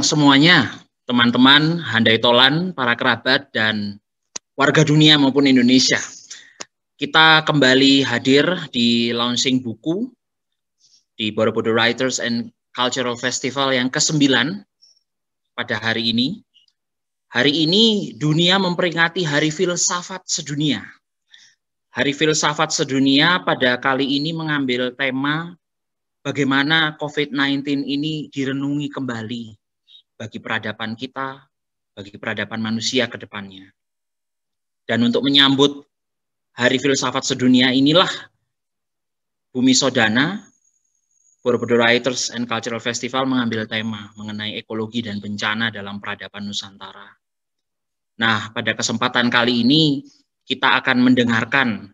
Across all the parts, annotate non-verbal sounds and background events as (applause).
semuanya, teman-teman, handai tolan, para kerabat, dan warga dunia maupun Indonesia. Kita kembali hadir di launching buku di Borobudur Writers and Cultural Festival yang ke-9 pada hari ini. Hari ini dunia memperingati Hari Filsafat Sedunia. Hari Filsafat Sedunia pada kali ini mengambil tema bagaimana COVID-19 ini direnungi kembali bagi peradaban kita, bagi peradaban manusia ke depannya. Dan untuk menyambut Hari Filsafat Sedunia inilah Bumi Sodana, Borobudur Writers and Cultural Festival mengambil tema mengenai ekologi dan bencana dalam peradaban Nusantara. Nah, pada kesempatan kali ini kita akan mendengarkan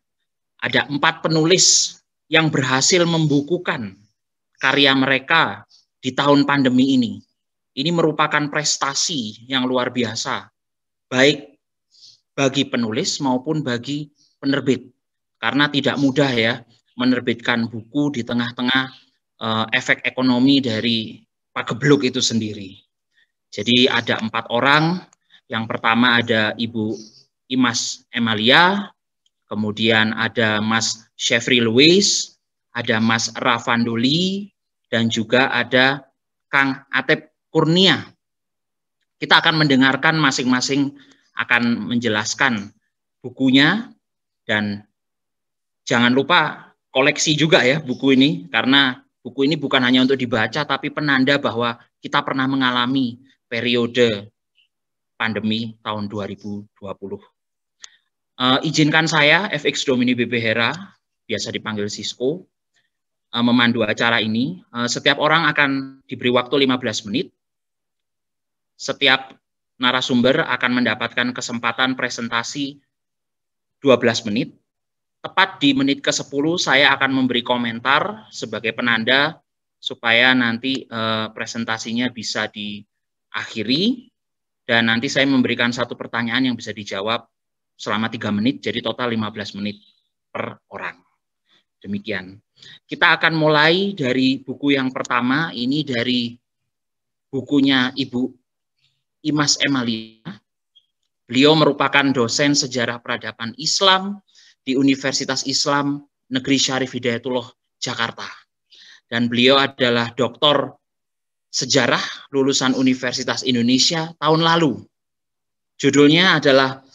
ada empat penulis yang berhasil membukukan karya mereka di tahun pandemi ini. Ini merupakan prestasi yang luar biasa, baik bagi penulis maupun bagi penerbit. Karena tidak mudah ya menerbitkan buku di tengah-tengah uh, efek ekonomi dari pagebluk itu sendiri. Jadi ada empat orang. Yang pertama ada Ibu Imas Emalia, kemudian ada Mas Shefri Louis, ada Mas Ravandoli, dan juga ada Kang Atep Kurnia. Kita akan mendengarkan masing-masing akan menjelaskan bukunya dan jangan lupa koleksi juga ya buku ini karena buku ini bukan hanya untuk dibaca tapi penanda bahwa kita pernah mengalami periode pandemi tahun 2020. Uh, eh, izinkan saya FX Domini BP Hera, biasa dipanggil Cisco, uh, memandu acara ini. Uh, setiap orang akan diberi waktu 15 menit. Setiap narasumber akan mendapatkan kesempatan presentasi 12 menit. Tepat di menit ke-10 saya akan memberi komentar sebagai penanda supaya nanti uh, presentasinya bisa diakhiri dan nanti saya memberikan satu pertanyaan yang bisa dijawab selama tiga menit, jadi total 15 menit per orang. Demikian. Kita akan mulai dari buku yang pertama, ini dari bukunya Ibu Imas Emalia. Beliau merupakan dosen sejarah peradaban Islam di Universitas Islam Negeri Syarif Hidayatullah, Jakarta. Dan beliau adalah doktor sejarah lulusan Universitas Indonesia tahun lalu. Judulnya adalah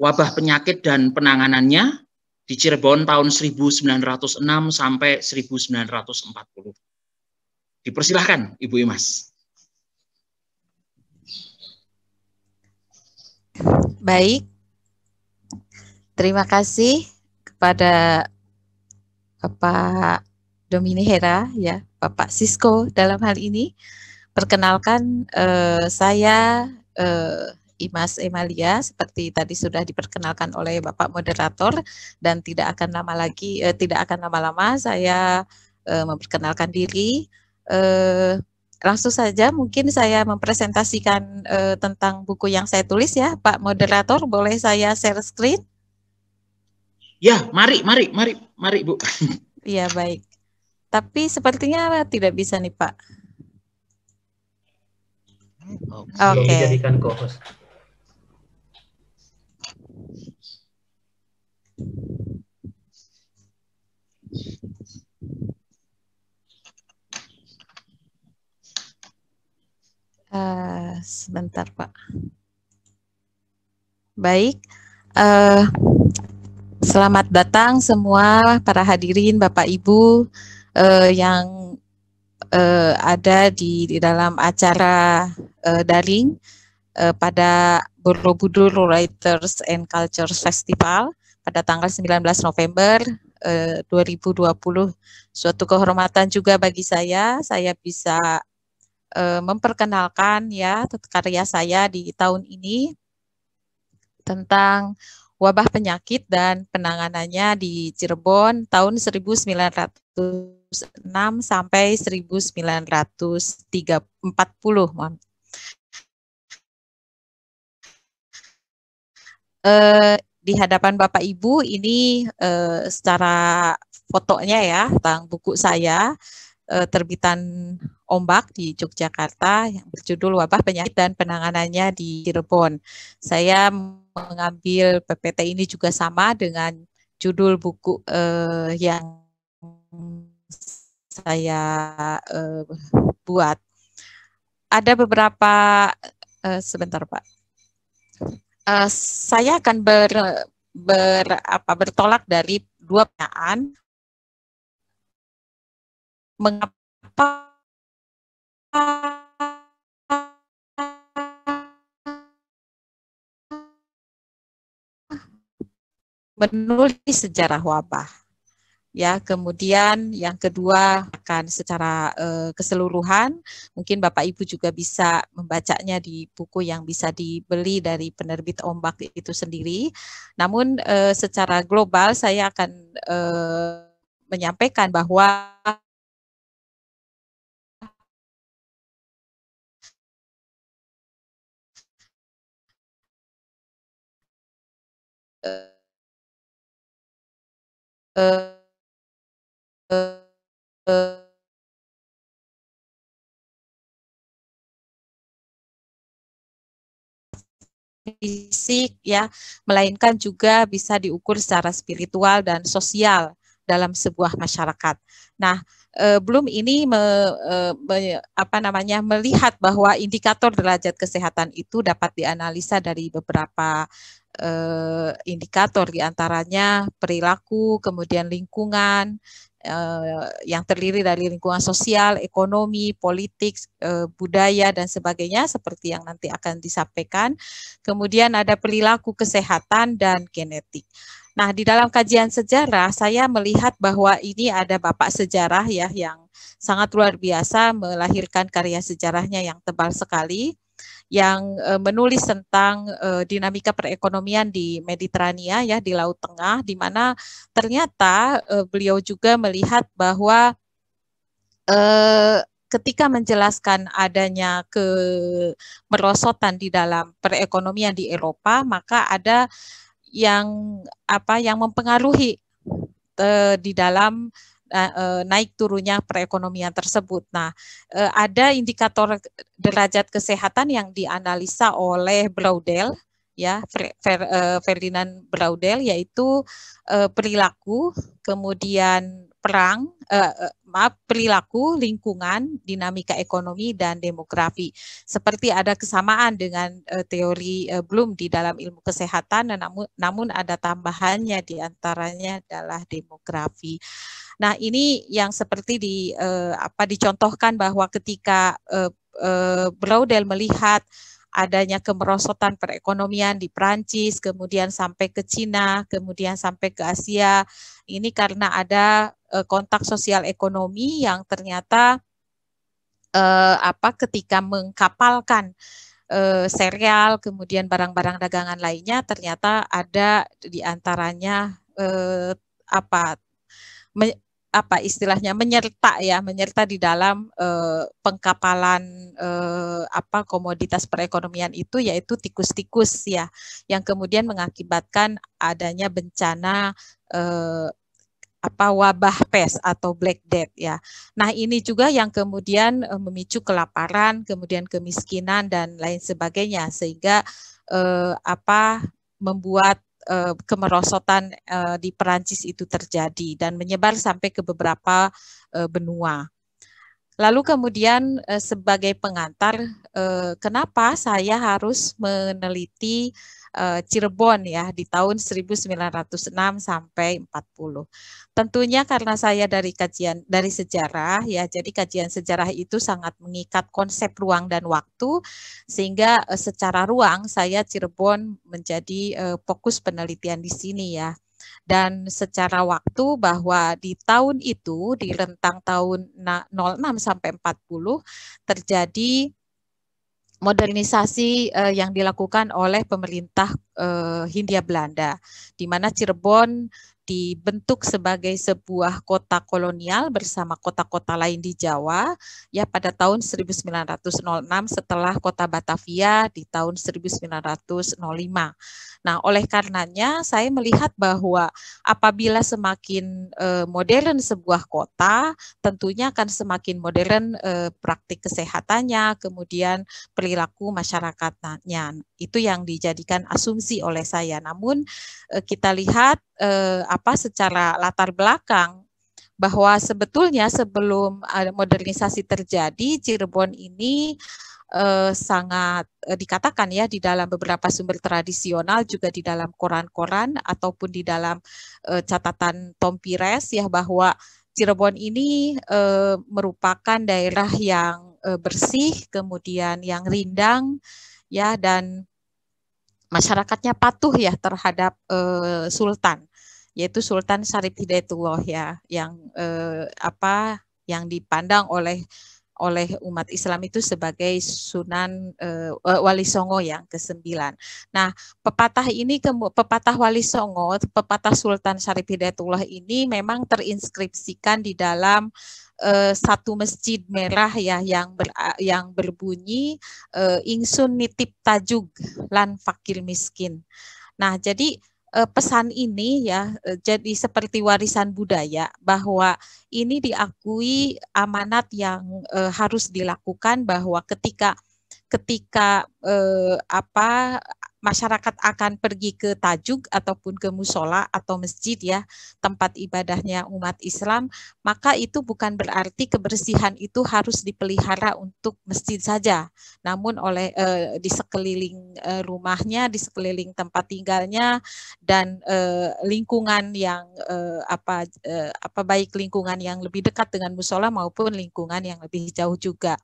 Wabah Penyakit dan Penanganannya di Cirebon tahun 1906 sampai 1940. Dipersilahkan Ibu Imas. Baik. Terima kasih kepada Bapak Domini Hera ya, Bapak Sisko dalam hal ini. Perkenalkan eh, saya eh, Imas Emalia seperti tadi sudah diperkenalkan oleh Bapak moderator dan tidak akan lama lagi eh, tidak akan lama-lama saya eh, memperkenalkan diri eh, langsung saja mungkin saya mempresentasikan eh, tentang buku yang saya tulis ya Pak moderator boleh saya share screen Ya mari mari mari mari Bu (laughs) Iya baik tapi sepertinya tidak bisa nih Pak Oke. Okay. Jadikan co-host. Uh, sebentar, Pak. Baik, uh, selamat datang semua para hadirin, Bapak Ibu uh, yang uh, ada di, di dalam acara uh, daring uh, pada Borobudur Writers and Culture Festival pada tanggal 19 November eh, 2020. Suatu kehormatan juga bagi saya, saya bisa eh, memperkenalkan ya karya saya di tahun ini tentang wabah penyakit dan penanganannya di Cirebon tahun 1906 sampai 1940. Eh, di hadapan Bapak Ibu ini uh, secara fotonya ya tentang buku saya uh, terbitan Ombak di Yogyakarta yang berjudul Wabah Penyakit dan Penanganannya di Cirebon. Saya mengambil PPT ini juga sama dengan judul buku uh, yang saya uh, buat. Ada beberapa uh, sebentar Pak. Uh, saya akan ber, ber apa bertolak dari dua pertanyaan mengapa menulis sejarah wabah. Ya, kemudian yang kedua akan secara uh, keseluruhan, mungkin Bapak Ibu juga bisa membacanya di buku yang bisa dibeli dari penerbit Ombak itu sendiri. Namun uh, secara global saya akan uh, menyampaikan bahwa fisik ya, melainkan juga bisa diukur secara spiritual dan sosial dalam sebuah masyarakat. Nah, eh, belum ini me, eh, me, apa namanya melihat bahwa indikator derajat kesehatan itu dapat dianalisa dari beberapa eh, indikator di antaranya perilaku, kemudian lingkungan, uh, yang terdiri dari lingkungan sosial, ekonomi, politik, uh, budaya dan sebagainya seperti yang nanti akan disampaikan. Kemudian ada perilaku kesehatan dan genetik. Nah, di dalam kajian sejarah saya melihat bahwa ini ada bapak sejarah ya yang sangat luar biasa melahirkan karya sejarahnya yang tebal sekali yang uh, menulis tentang uh, dinamika perekonomian di Mediterania ya di Laut Tengah di mana ternyata uh, beliau juga melihat bahwa uh, ketika menjelaskan adanya kemerosotan di dalam perekonomian di Eropa maka ada yang apa yang mempengaruhi uh, di dalam naik turunnya perekonomian tersebut. Nah, uh, ada indikator derajat kesehatan yang dianalisa oleh Braudel ya Fer, Ferdinand Braudel yaitu perilaku, kemudian perang, uh, maaf perilaku, lingkungan, dinamika ekonomi dan demografi. Seperti ada kesamaan dengan uh, teori uh, Bloom di dalam ilmu kesehatan, namun namun ada tambahannya di antaranya adalah demografi. Nah ini yang seperti di uh, apa dicontohkan bahwa ketika uh, uh, Braudel melihat adanya kemerosotan perekonomian di Prancis, kemudian sampai ke Cina, kemudian sampai ke Asia. Ini karena ada uh, kontak sosial ekonomi yang ternyata uh, apa ketika mengkapalkan uh, serial, kemudian barang-barang dagangan lainnya ternyata ada di antaranya uh, apa apa istilahnya menyerta ya menyerta di dalam eh, pengkapalan eh, apa komoditas perekonomian itu yaitu tikus-tikus ya yang kemudian mengakibatkan adanya bencana eh, apa wabah pes atau black death ya. Nah, ini juga yang kemudian memicu kelaparan, kemudian kemiskinan dan lain sebagainya sehingga eh, apa membuat uh, kemerosotan uh, di Perancis itu terjadi dan menyebar sampai ke beberapa uh, benua. Lalu kemudian sebagai pengantar, kenapa saya harus meneliti uh, Cirebon ya di tahun 1906 sampai 40. Tentunya karena saya dari kajian dari sejarah ya, jadi kajian sejarah itu sangat mengikat konsep ruang dan waktu sehingga uh, secara ruang saya Cirebon menjadi uh, fokus penelitian di sini ya dan secara waktu bahwa di tahun itu di rentang tahun 06 sampai 40 terjadi modernisasi uh, yang dilakukan oleh pemerintah uh, Hindia Belanda, di mana Cirebon dibentuk sebagai sebuah kota kolonial bersama kota-kota lain di Jawa ya pada tahun 1906 setelah kota Batavia di tahun 1905. Nah, oleh karenanya saya melihat bahwa apabila semakin eh, modern sebuah kota, tentunya akan semakin modern eh, praktik kesehatannya, kemudian perilaku masyarakatnya. Itu yang dijadikan asumsi oleh saya. Namun eh, kita lihat eh, apa secara latar belakang bahwa sebetulnya sebelum modernisasi terjadi Cirebon ini eh, sangat eh, dikatakan ya di dalam beberapa sumber tradisional juga di dalam koran-koran ataupun di dalam eh, catatan Tom Pires ya bahwa Cirebon ini eh, merupakan daerah yang eh, bersih kemudian yang rindang ya dan masyarakatnya patuh ya terhadap eh, sultan yaitu Sultan Syarif Hidayatullah ya yang eh, apa yang dipandang oleh oleh umat Islam itu sebagai Sunan uh, Wali Songo yang kesembilan. Nah, pepatah ini pepatah Wali Songo, pepatah Sultan Syarif Hidayatullah ini memang terinskripsikan di dalam uh, satu masjid merah ya yang ber, yang berbunyi uh, ingsun nitip tajuk lan fakir miskin. Nah, jadi uh, pesan ini ya uh, jadi seperti warisan budaya bahwa ini diakui amanat yang uh, harus dilakukan bahwa ketika ketika apa masyarakat akan pergi ke tajuk ataupun ke musola atau masjid ya tempat ibadahnya umat Islam maka itu bukan berarti kebersihan itu harus dipelihara untuk masjid saja. Namun oleh eh, di sekeliling eh, rumahnya di sekeliling tempat tinggalnya dan eh, lingkungan yang eh, apa eh, apa baik lingkungan yang lebih dekat dengan musola maupun lingkungan yang lebih jauh juga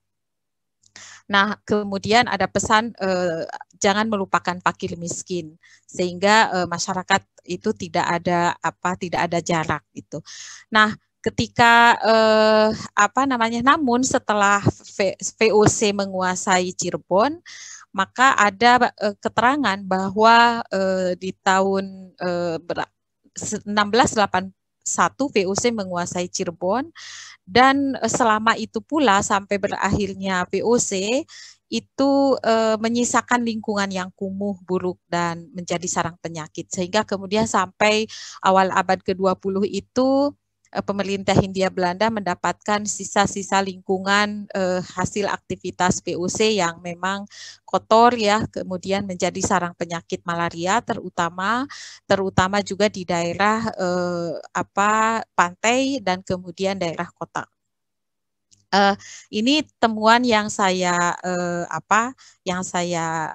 Nah, kemudian ada pesan eh, jangan melupakan fakir miskin sehingga eh, masyarakat itu tidak ada apa tidak ada jarak itu. Nah, ketika eh, apa namanya namun setelah VOC menguasai Cirebon maka ada eh, keterangan bahwa eh, di tahun eh, 1681 VOC menguasai Cirebon dan eh, selama itu pula sampai berakhirnya VOC itu e, menyisakan lingkungan yang kumuh, buruk dan menjadi sarang penyakit. Sehingga kemudian sampai awal abad ke-20 itu pemerintah Hindia Belanda mendapatkan sisa-sisa lingkungan e, hasil aktivitas VOC yang memang kotor ya, kemudian menjadi sarang penyakit malaria terutama terutama juga di daerah e, apa pantai dan kemudian daerah kota. Uh, ini temuan yang saya uh, apa yang saya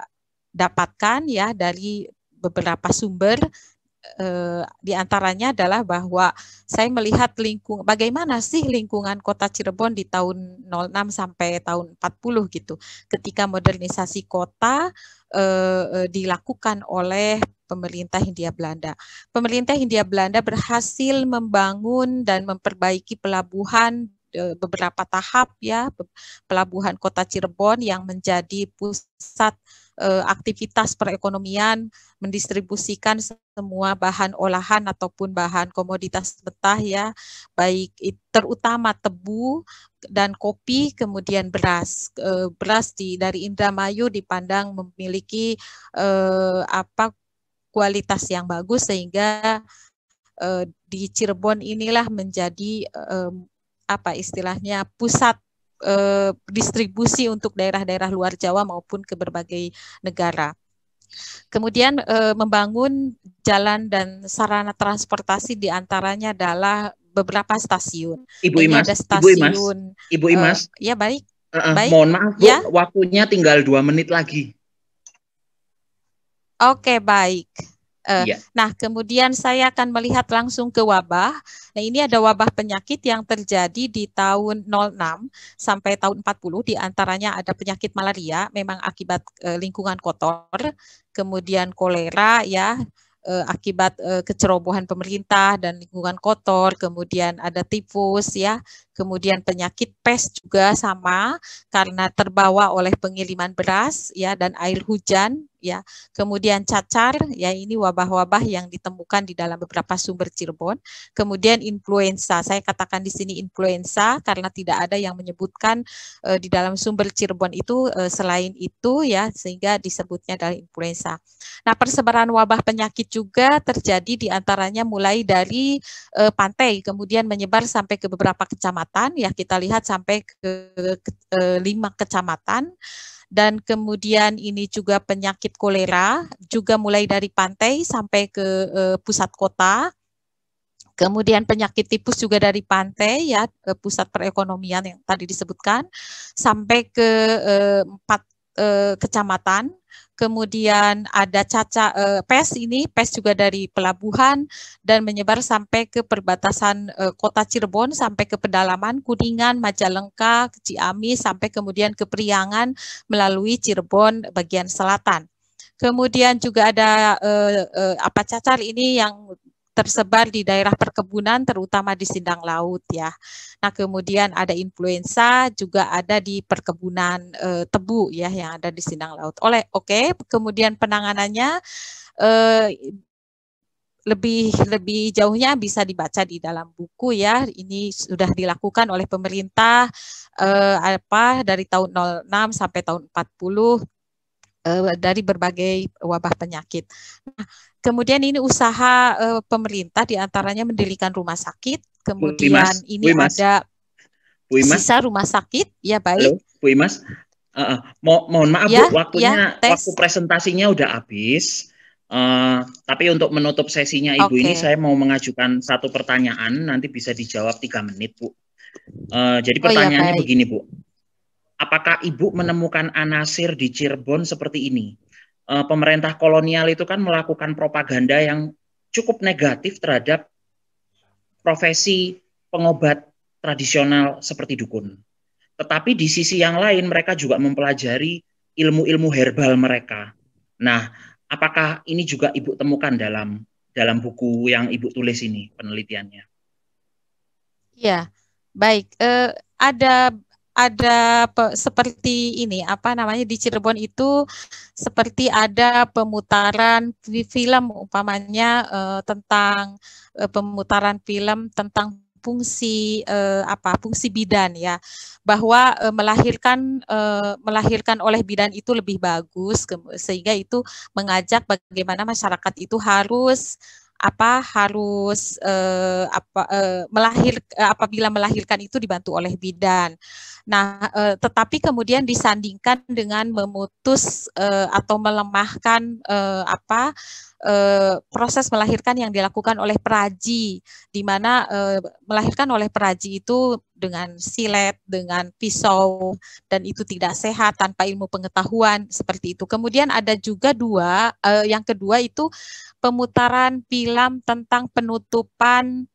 dapatkan ya dari beberapa sumber uh, di antaranya adalah bahwa saya melihat lingkung bagaimana sih lingkungan kota Cirebon di tahun 06 sampai tahun 40 gitu ketika modernisasi kota uh, dilakukan oleh pemerintah Hindia Belanda. Pemerintah Hindia Belanda berhasil membangun dan memperbaiki pelabuhan E, beberapa tahap ya pelabuhan kota Cirebon yang menjadi pusat e, aktivitas perekonomian mendistribusikan semua bahan olahan ataupun bahan komoditas betah ya baik terutama tebu dan kopi kemudian beras beras di dari Indramayu dipandang memiliki apa kualitas yang bagus sehingga di Cirebon inilah menjadi apa istilahnya pusat eh, distribusi untuk daerah-daerah luar Jawa maupun ke berbagai negara. Kemudian eh, membangun jalan dan sarana transportasi di antaranya adalah beberapa stasiun. Ibu Imas, ada stasiun, Ibu Imas, Ibu Imas. Uh, ya baik. Uh, baik. Mohon maaf, Bu, ya? waktunya tinggal dua menit lagi. Oke, baik. Uh, yeah. Nah, kemudian saya akan melihat langsung ke wabah. Nah, ini ada wabah penyakit yang terjadi di tahun 06 sampai tahun 40. Di antaranya ada penyakit malaria, memang akibat uh, lingkungan kotor, kemudian kolera, ya, uh, akibat uh, kecerobohan pemerintah dan lingkungan kotor, kemudian ada tifus, ya, Kemudian penyakit pes juga sama karena terbawa oleh pengiriman beras ya dan air hujan ya. Kemudian cacar, ya ini wabah-wabah yang ditemukan di dalam beberapa sumber Cirebon. Kemudian influenza, saya katakan di sini influenza karena tidak ada yang menyebutkan uh, di dalam sumber Cirebon itu uh, selain itu ya sehingga disebutnya adalah influenza. Nah, persebaran wabah penyakit juga terjadi di antaranya mulai dari uh, pantai kemudian menyebar sampai ke beberapa kecamatan ya kita lihat sampai ke, ke, ke lima kecamatan dan kemudian ini juga penyakit kolera juga mulai dari pantai sampai ke uh, pusat kota. Kemudian penyakit tipus juga dari pantai ya pusat perekonomian yang tadi disebutkan sampai ke uh, empat uh, kecamatan kemudian ada caca eh, pes ini pes juga dari pelabuhan dan menyebar sampai ke perbatasan eh, kota Cirebon sampai ke pedalaman Kuningan, Majalengka, Ciamis sampai kemudian ke Priangan melalui Cirebon bagian selatan. Kemudian juga ada eh, eh, apa cacar ini yang tersebar di daerah perkebunan terutama di sindang laut ya. Nah, kemudian ada influenza juga ada di perkebunan e, tebu ya yang ada di sindang laut. Oleh oke, okay, kemudian penanganannya e, lebih lebih jauhnya bisa dibaca di dalam buku ya. Ini sudah dilakukan oleh pemerintah eh, apa dari tahun 06 sampai tahun 40 Eh, dari berbagai wabah penyakit. Nah, kemudian ini usaha uh, pemerintah di antaranya mendirikan rumah sakit, kemudian Bu ini Imas. ada Bu sisa rumah sakit, ya baik. Halo, Bu Imas, uh, mo mohon maaf ya, Bu, waktunya ya, waktu presentasinya udah habis. Uh, tapi untuk menutup sesinya Ibu okay. ini saya mau mengajukan satu pertanyaan, nanti bisa dijawab tiga menit Bu. Uh, jadi pertanyaannya oh, ya, begini Bu apakah Ibu menemukan anasir di Cirebon seperti ini? Uh, pemerintah kolonial itu kan melakukan propaganda yang cukup negatif terhadap profesi pengobat tradisional seperti dukun. Tetapi di sisi yang lain mereka juga mempelajari ilmu-ilmu herbal mereka. Nah, apakah ini juga Ibu temukan dalam dalam buku yang Ibu tulis ini penelitiannya? Ya, baik. Uh, ada ada pe, seperti ini apa namanya di Cirebon itu seperti ada pemutaran film umpamanya uh, tentang uh, pemutaran film tentang fungsi uh, apa fungsi bidan ya. Bahwa melahirkan melahirkan oleh bidan itu lebih bagus sehingga itu mengajak bagaimana masyarakat itu harus apa harus uh, apa uh, melahir uh, apabila melahirkan itu dibantu oleh bidan. Nah, uh, tetapi kemudian disandingkan dengan memutus uh, atau melemahkan uh, apa uh, proses melahirkan yang dilakukan oleh peraji, di mana uh, melahirkan oleh peraji itu dengan silet, dengan pisau, dan itu tidak sehat tanpa ilmu pengetahuan seperti itu. Kemudian ada juga dua, uh, yang kedua itu pemutaran film tentang penutupan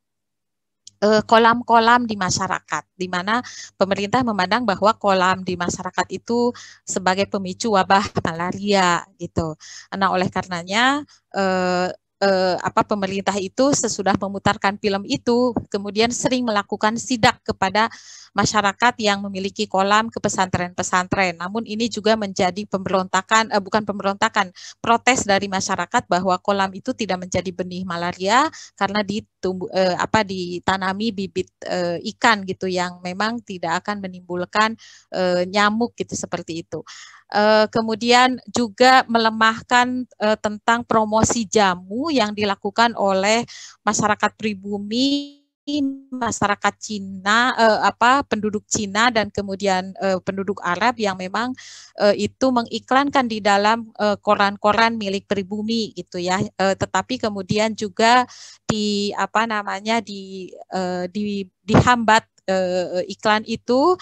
eh, kolam-kolam di masyarakat, di mana pemerintah memandang bahwa kolam di masyarakat itu sebagai pemicu wabah malaria gitu. Nah, oleh karenanya eh, eh, apa pemerintah itu sesudah memutarkan film itu kemudian sering melakukan sidak kepada masyarakat yang memiliki kolam ke pesantren-pesantren. Namun ini juga menjadi pemberontakan eh, bukan pemberontakan, protes dari masyarakat bahwa kolam itu tidak menjadi benih malaria karena ditumbuh eh, apa ditanami bibit eh, ikan gitu yang memang tidak akan menimbulkan eh, nyamuk gitu seperti itu. Uh, kemudian juga melemahkan uh, tentang promosi jamu yang dilakukan oleh masyarakat pribumi masyarakat Cina uh, apa penduduk Cina dan kemudian uh, penduduk Arab yang memang uh, itu mengiklankan di dalam koran-koran uh, milik pribumi gitu ya. Tetapi kemudian juga di apa namanya di di dihambat uh, iklan itu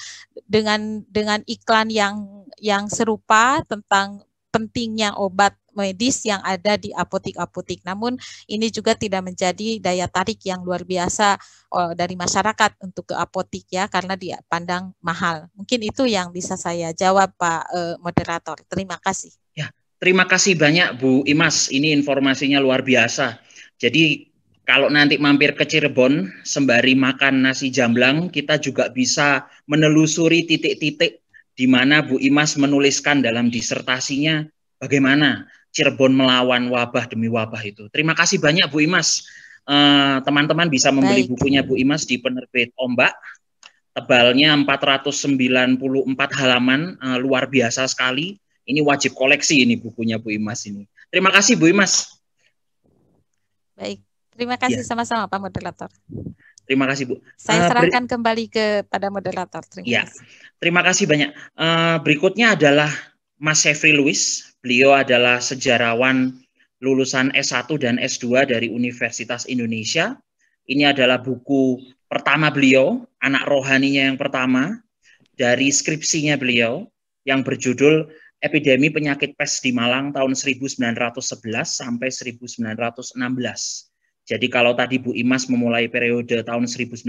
dengan dengan iklan yang yang serupa tentang pentingnya obat medis yang ada di apotik-apotik. Namun ini juga tidak menjadi daya tarik yang luar biasa oh, dari masyarakat untuk ke apotik ya karena dipandang mahal. Mungkin itu yang bisa saya jawab Pak uh, moderator. Terima kasih. Ya, terima kasih banyak Bu Imas. Ini informasinya luar biasa. Jadi kalau nanti mampir ke Cirebon sembari makan nasi jamblang, kita juga bisa menelusuri titik-titik di mana Bu Imas menuliskan dalam disertasinya bagaimana Cirebon melawan wabah demi wabah itu. Terima kasih banyak Bu Imas. Eh, teman-teman uh, bisa membeli Baik. bukunya Bu Imas di penerbit Ombak. Tebalnya 494 halaman, uh, luar biasa sekali. Ini wajib koleksi ini bukunya Bu Imas ini. Terima kasih Bu Imas. Baik. Terima kasih ya. sama-sama Pak Moderator. Terima kasih Bu. Saya eh, serahkan uh, kembali kepada moderator. Terima ya. kasih. Terima kasih banyak. Uh, berikutnya adalah Mas Sefri Luis. Beliau adalah sejarawan lulusan S1 dan S2 dari Universitas Indonesia. Ini adalah buku pertama beliau, anak rohaninya yang pertama, dari skripsinya beliau yang berjudul Epidemi Penyakit Pes di Malang tahun 1911 sampai 1916. Jadi kalau tadi Bu Imas memulai periode tahun 1906,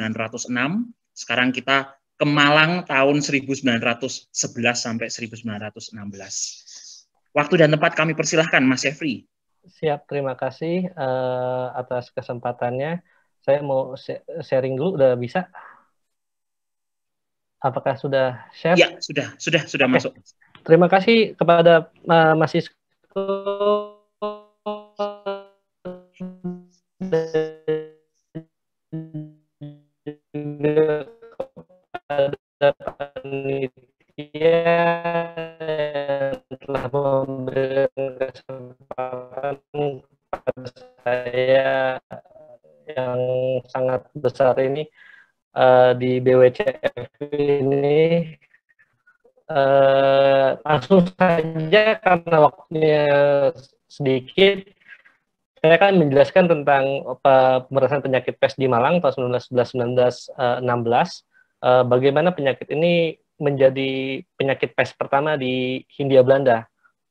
sekarang kita ke Malang tahun 1911 sampai 1916. Waktu dan tempat kami persilahkan, Mas Jeffrey. Siap, terima kasih uh, atas kesempatannya. Saya mau sharing dulu, udah bisa? Apakah sudah share? Ya, sudah, sudah, sudah okay. masuk. Terima kasih kepada uh, Mas Isko kesempatan kepada saya yang sangat besar ini uh, di BWCF ini uh, langsung saja karena waktunya sedikit saya akan menjelaskan tentang apa, pemeriksaan penyakit pes di Malang tahun 1916 uh, bagaimana penyakit ini menjadi penyakit pes pertama di Hindia Belanda.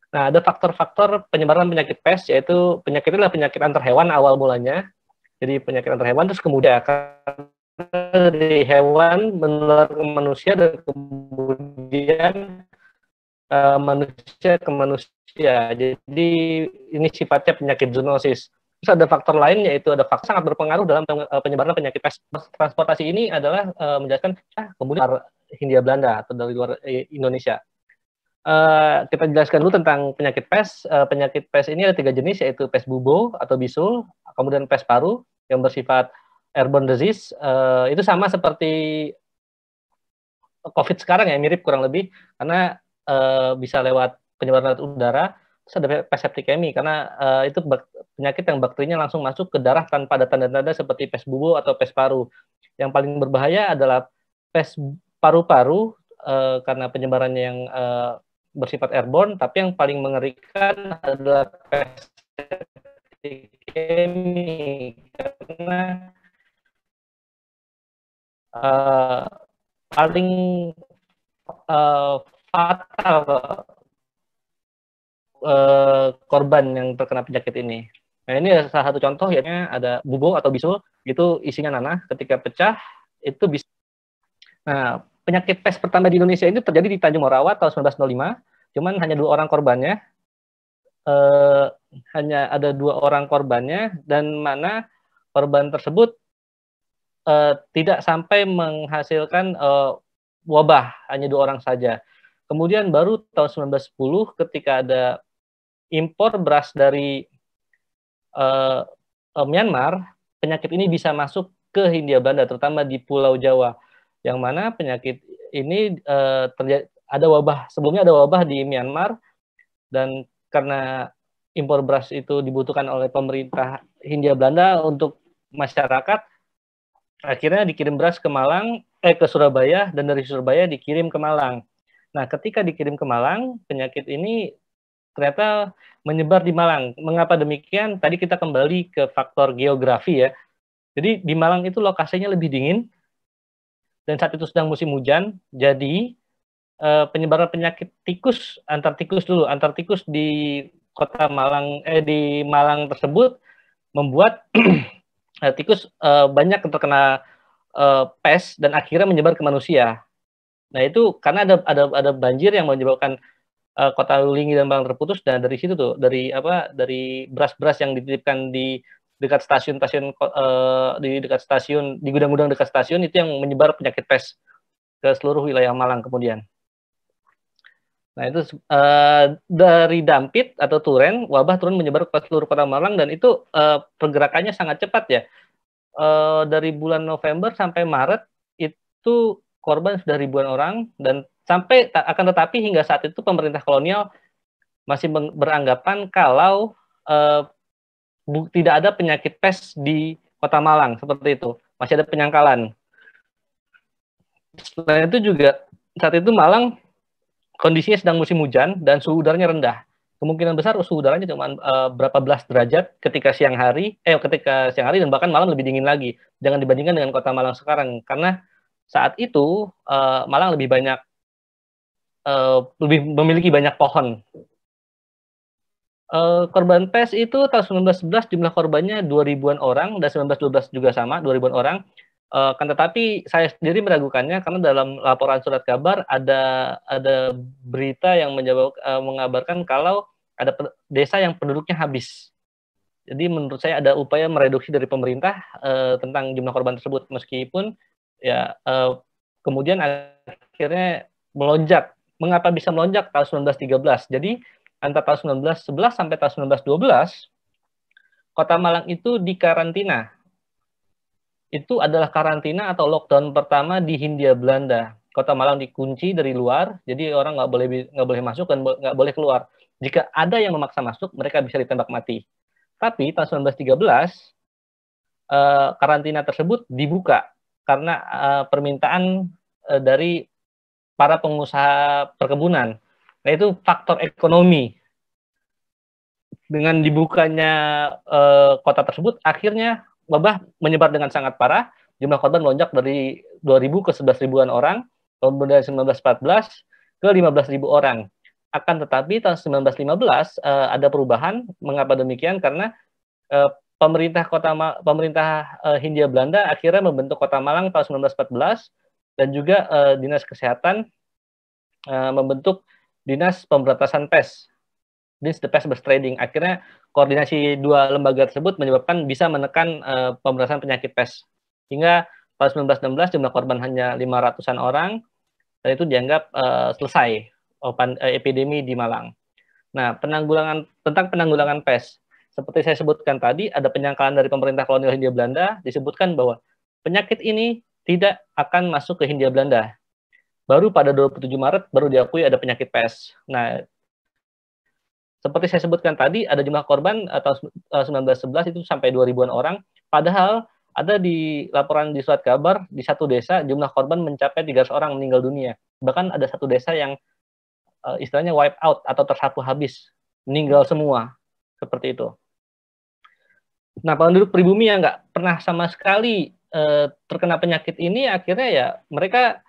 Nah, ada faktor-faktor penyebaran penyakit pes yaitu penyakit adalah penyakit antar hewan awal mulanya. Jadi penyakit antar hewan terus kemudian dari hewan menular ke manusia dan kemudian uh, manusia ke manusia jadi ini sifatnya penyakit zoonosis. Terus ada faktor lain yaitu ada faktor sangat berpengaruh dalam eh, penyebaran penyakit pes. Transportasi ini adalah uh, menjelaskan ah, kemudian Hindia Belanda atau dari luar Indonesia. Uh, kita jelaskan dulu tentang penyakit pes. Uh, penyakit pes ini ada tiga jenis yaitu pes bubo atau bisul, kemudian pes paru yang bersifat airborne disease. Uh, itu sama seperti COVID sekarang ya mirip kurang lebih karena uh, bisa lewat penyebaran lewat udara, terus ada peseptikemi karena uh, itu penyakit yang bakterinya langsung masuk ke darah tanpa ada tanda-tanda seperti pes bubu atau pes paru. Yang paling berbahaya adalah pes paru-paru uh, karena penyebarannya yang uh, bersifat airborne, tapi yang paling mengerikan adalah peseptikemi karena uh, paling uh, fatal uh, korban yang terkena penyakit ini. Nah ini salah satu contoh ya ada bubo atau bisul itu isinya nanah ketika pecah itu bisa. Nah penyakit pes pertama di Indonesia ini terjadi di Tanjung Morawa tahun 1905, cuman hanya dua orang korbannya. Eh, hanya ada dua orang korbannya dan mana korban tersebut eh, tidak sampai menghasilkan eh, wabah hanya dua orang saja. Kemudian baru tahun 1910 ketika ada impor beras dari uh, uh, Myanmar, penyakit ini bisa masuk ke Hindia Belanda, terutama di Pulau Jawa, yang mana penyakit ini uh, terjadi ada wabah sebelumnya ada wabah di Myanmar dan karena impor beras itu dibutuhkan oleh pemerintah Hindia Belanda untuk masyarakat akhirnya dikirim beras ke Malang eh ke Surabaya dan dari Surabaya dikirim ke Malang. Nah, ketika dikirim ke Malang, penyakit ini ternyata menyebar di Malang. Mengapa demikian? Tadi kita kembali ke faktor geografi ya. Jadi di Malang itu lokasinya lebih dingin dan saat itu sedang musim hujan. Jadi eh, penyebaran penyakit tikus antar tikus dulu, antar tikus di kota Malang eh di Malang tersebut membuat (clears throat) eh, tikus eh, banyak terkena eh, pes dan akhirnya menyebar ke manusia. Nah itu karena ada ada ada banjir yang menyebabkan kota Lulingi dan Malang terputus dan dari situ tuh dari apa dari beras-beras yang dititipkan di dekat stasiun-stasiun uh, di dekat stasiun di gudang-gudang dekat stasiun itu yang menyebar penyakit pes ke seluruh wilayah Malang kemudian. Nah itu uh, dari Dampit atau Turen wabah turun menyebar ke seluruh kota Malang dan itu uh, pergerakannya sangat cepat ya. Uh, dari bulan November sampai Maret itu korban sudah ribuan orang dan sampai akan tetapi hingga saat itu pemerintah kolonial masih beranggapan kalau uh, tidak ada penyakit pes di kota Malang seperti itu masih ada penyangkalan. Selain itu juga saat itu Malang kondisinya sedang musim hujan dan suhu udaranya rendah. Kemungkinan besar suhu udaranya cuma uh, berapa belas derajat ketika siang hari, eh ketika siang hari dan bahkan malam lebih dingin lagi. Jangan dibandingkan dengan kota Malang sekarang karena saat itu uh, Malang lebih banyak uh, lebih memiliki banyak pohon Uh, korban PES itu tahun 1911 jumlah korbannya 2000-an orang dan 1912 juga sama 2000-an orang. Uh, kan tetapi saya sendiri meragukannya karena dalam laporan surat kabar ada ada berita yang menjawab, uh, mengabarkan kalau ada desa yang penduduknya habis. Jadi menurut saya ada upaya mereduksi dari pemerintah uh, tentang jumlah korban tersebut meskipun ya uh, kemudian akhirnya melonjak. Mengapa bisa melonjak tahun 1913? Jadi antara tahun 1911 sampai tahun 1912, Kota Malang itu dikarantina. Itu adalah karantina atau lockdown pertama di Hindia Belanda. Kota Malang dikunci dari luar, jadi orang nggak boleh nggak boleh masuk dan nggak boleh keluar. Jika ada yang memaksa masuk, mereka bisa ditembak mati. Tapi tahun 1913 eh, karantina tersebut dibuka karena eh, permintaan eh, dari para pengusaha perkebunan Nah itu faktor ekonomi. Dengan dibukanya uh, kota tersebut, akhirnya wabah menyebar dengan sangat parah. Jumlah korban melonjak dari 2.000 ke 11 ribuan orang, kemudian 1914 ke 15 ribu orang. Akan tetapi tahun 1915 uh, eh, ada perubahan. Mengapa demikian? Karena uh, pemerintah kota pemerintah uh, Hindia Belanda akhirnya membentuk Kota Malang tahun 1914 dan juga uh, dinas kesehatan uh, membentuk Dinas Pemberantasan PES, Dinas the PES Trading. Akhirnya koordinasi dua lembaga tersebut menyebabkan bisa menekan uh, pemberantasan penyakit PES. Hingga tahun 1916 jumlah korban hanya 500-an orang dan itu dianggap uh, selesai uh, epidemi di Malang. Nah, penanggulangan tentang penanggulangan PES. Seperti saya sebutkan tadi, ada penyangkalan dari pemerintah kolonial Hindia Belanda disebutkan bahwa penyakit ini tidak akan masuk ke Hindia Belanda baru pada 27 Maret baru diakui ada penyakit pes. Nah, seperti saya sebutkan tadi, ada jumlah korban atau 1911 itu sampai 2000-an orang, padahal ada di laporan di surat kabar di satu desa jumlah korban mencapai 300 orang meninggal dunia. Bahkan ada satu desa yang uh, istilahnya wipe out atau tersapu habis, meninggal semua. Seperti itu. Nah, penduduk pribumi yang nggak pernah sama sekali uh, terkena penyakit ini, akhirnya ya mereka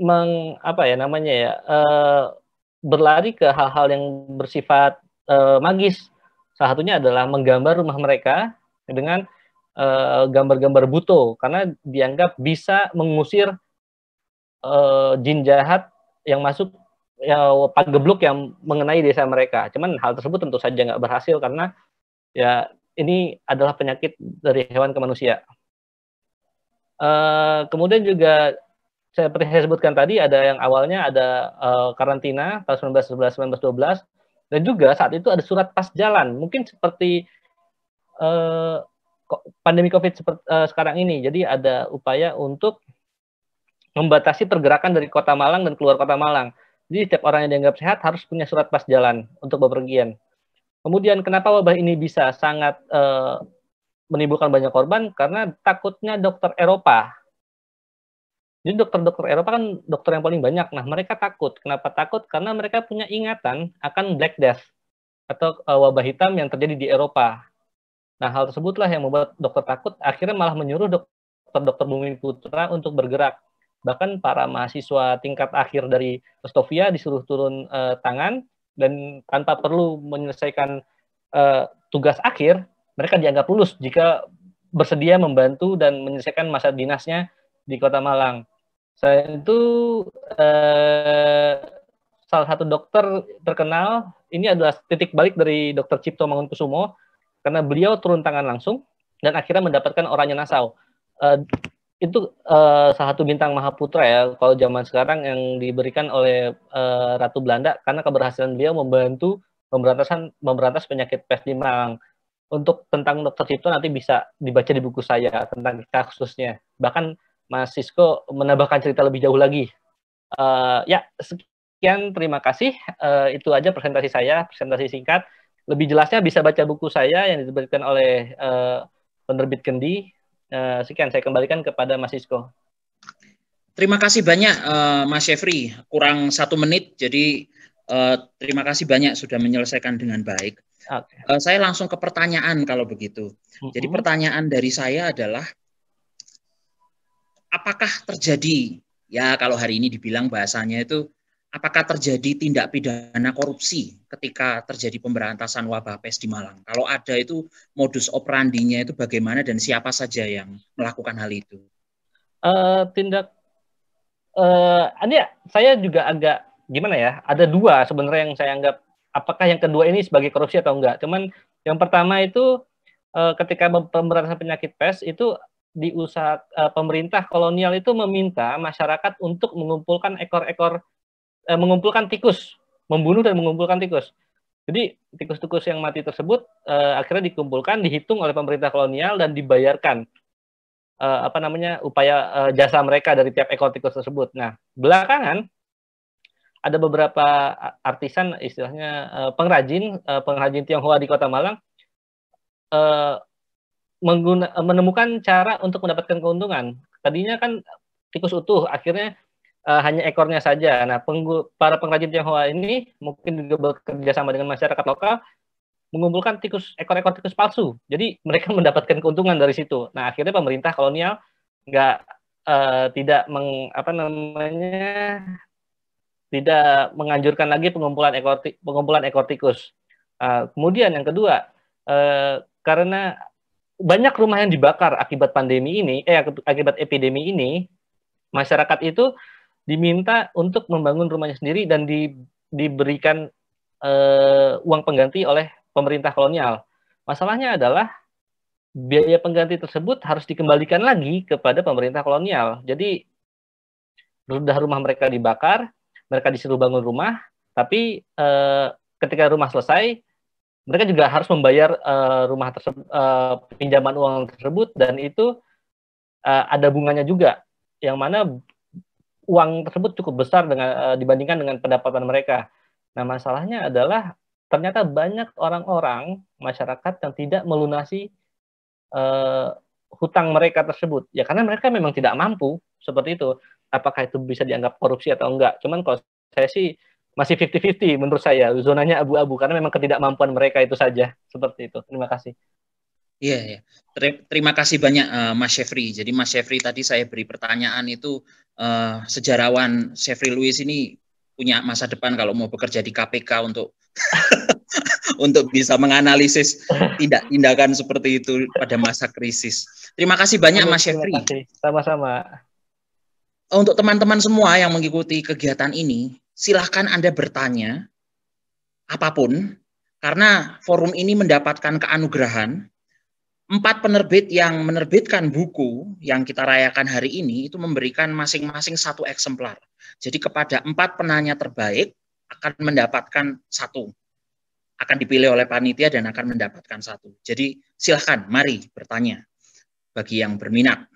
meng apa ya namanya ya uh, berlari ke hal-hal yang bersifat uh, magis. Salah satunya adalah menggambar rumah mereka dengan gambar gambar-gambar buto karena dianggap bisa mengusir uh, jin jahat yang masuk ya pagebluk yang mengenai desa mereka. Cuman hal tersebut tentu saja nggak berhasil karena ya ini adalah penyakit dari hewan ke manusia. Uh, kemudian juga seperti saya sebutkan tadi ada yang awalnya ada uh, karantina tahun 1911 1912 dan juga saat itu ada surat pas jalan. Mungkin seperti uh, pandemi Covid seperti uh, sekarang ini. Jadi ada upaya untuk membatasi pergerakan dari kota Malang dan keluar kota Malang. Jadi setiap orang yang dianggap sehat harus punya surat pas jalan untuk bepergian. Kemudian kenapa wabah ini bisa sangat uh, menimbulkan banyak korban? Karena takutnya dokter Eropa jadi dokter-dokter Eropa kan dokter yang paling banyak. Nah, mereka takut. Kenapa takut? Karena mereka punya ingatan akan Black Death atau uh, wabah hitam yang terjadi di Eropa. Nah, hal tersebutlah yang membuat dokter takut. Akhirnya malah menyuruh dokter-dokter Bumi Putra untuk bergerak. Bahkan para mahasiswa tingkat akhir dari Stovia disuruh turun uh, tangan dan tanpa perlu menyelesaikan uh, tugas akhir, mereka dianggap lulus jika bersedia membantu dan menyelesaikan masa dinasnya di Kota Malang. Saya itu eh, salah satu dokter terkenal. Ini adalah titik balik dari Dokter Cipto Mangunkusumo karena beliau turun tangan langsung dan akhirnya mendapatkan oranye Nassau. Uh, itu uh, salah satu bintang Mahaputra ya kalau zaman sekarang yang diberikan oleh uh, Ratu Belanda karena keberhasilan beliau membantu pemberantasan memberantas penyakit pes di Malang. Untuk tentang dokter Cipto nanti bisa dibaca di buku saya tentang kasusnya. Bahkan Mas Sisko menambahkan cerita lebih jauh lagi. Uh, ya sekian terima kasih. Uh, itu aja presentasi saya, presentasi singkat. Lebih jelasnya bisa baca buku saya yang diberikan oleh uh, penerbit Kendi Eh, sekian saya kembalikan kepada Mas Sisko. Terima kasih banyak uh, Mas Syefri, kurang satu menit, jadi uh, terima kasih banyak sudah menyelesaikan dengan baik. Okay. Uh, saya langsung ke pertanyaan kalau begitu. Uh -huh. Jadi pertanyaan dari saya adalah, apakah terjadi ya kalau hari ini dibilang bahasanya itu apakah terjadi tindak pidana korupsi ketika terjadi pemberantasan wabah pes di Malang? Kalau ada itu modus operandinya itu bagaimana dan siapa saja yang melakukan hal itu? Uh, tindak uh, ini saya juga agak gimana ya? Ada dua sebenarnya yang saya anggap apakah yang kedua ini sebagai korupsi atau enggak. Cuman yang pertama itu uh, ketika pemberantasan penyakit pes itu di usaha uh, pemerintah kolonial itu meminta masyarakat untuk mengumpulkan ekor-ekor eh, mengumpulkan tikus, membunuh dan mengumpulkan tikus. Jadi tikus-tikus yang mati tersebut eh, akhirnya dikumpulkan, dihitung oleh pemerintah kolonial dan dibayarkan eh, apa namanya upaya eh, jasa mereka dari tiap ekor tikus tersebut. Nah belakangan ada beberapa artisan istilahnya pengrajin pengrajin Tionghoa di Kota Malang mengguna, menemukan cara untuk mendapatkan keuntungan. Tadinya kan tikus utuh, akhirnya uh, hanya ekornya saja. Nah, penggu, para pengrajin Tionghoa ini mungkin juga bekerja sama dengan masyarakat lokal mengumpulkan tikus ekor-ekor tikus palsu. Jadi (laughs) mereka mendapatkan keuntungan dari situ. Nah, akhirnya pemerintah kolonial nggak uh, tidak meng, apa namanya tidak menganjurkan lagi pengumpulan ekor pengumpulan ekor tikus. Uh, kemudian yang kedua, uh, karena banyak rumah yang dibakar akibat pandemi ini, eh akibat epidemi ini, masyarakat itu diminta untuk membangun rumahnya sendiri dan di, diberikan uh, uang pengganti oleh pemerintah kolonial. Masalahnya adalah biaya pengganti tersebut harus dikembalikan lagi kepada pemerintah kolonial. Jadi sudah rumah mereka dibakar, mereka disuruh bangun rumah, tapi uh, ketika rumah selesai, mereka juga harus membayar uh, rumah tersebut, uh, pinjaman uang tersebut dan itu uh, ada bunganya juga, yang mana uang tersebut cukup besar dengan uh, dibandingkan dengan pendapatan mereka. Nah, masalahnya adalah ternyata banyak orang-orang masyarakat yang tidak melunasi uh, hutang mereka tersebut. Ya karena mereka memang tidak mampu seperti itu. Apakah itu bisa dianggap korupsi atau enggak? Cuman kalau saya sih masih 50-50 menurut saya. Zonanya abu-abu karena memang ketidakmampuan mereka itu saja. Seperti itu. Terima kasih. Iya, ya. Terima kasih banyak uh, Mas Syefri. Jadi Mas Syefri tadi saya beri pertanyaan itu uh, sejarawan Syefri Louis ini punya masa depan kalau mau bekerja di KPK untuk (laughs) untuk bisa menganalisis tindak-tindakan seperti itu pada masa krisis. Terima kasih banyak Mas Syefri. Sama-sama. Untuk teman-teman semua yang mengikuti kegiatan ini, silahkan Anda bertanya apa pun karena forum ini mendapatkan keanugerahan empat penerbit yang menerbitkan buku yang kita rayakan hari ini itu memberikan masing-masing satu eksemplar. Jadi kepada empat penanya terbaik akan mendapatkan satu. Akan dipilih oleh panitia dan akan mendapatkan satu. Jadi silahkan, mari bertanya bagi yang berminat.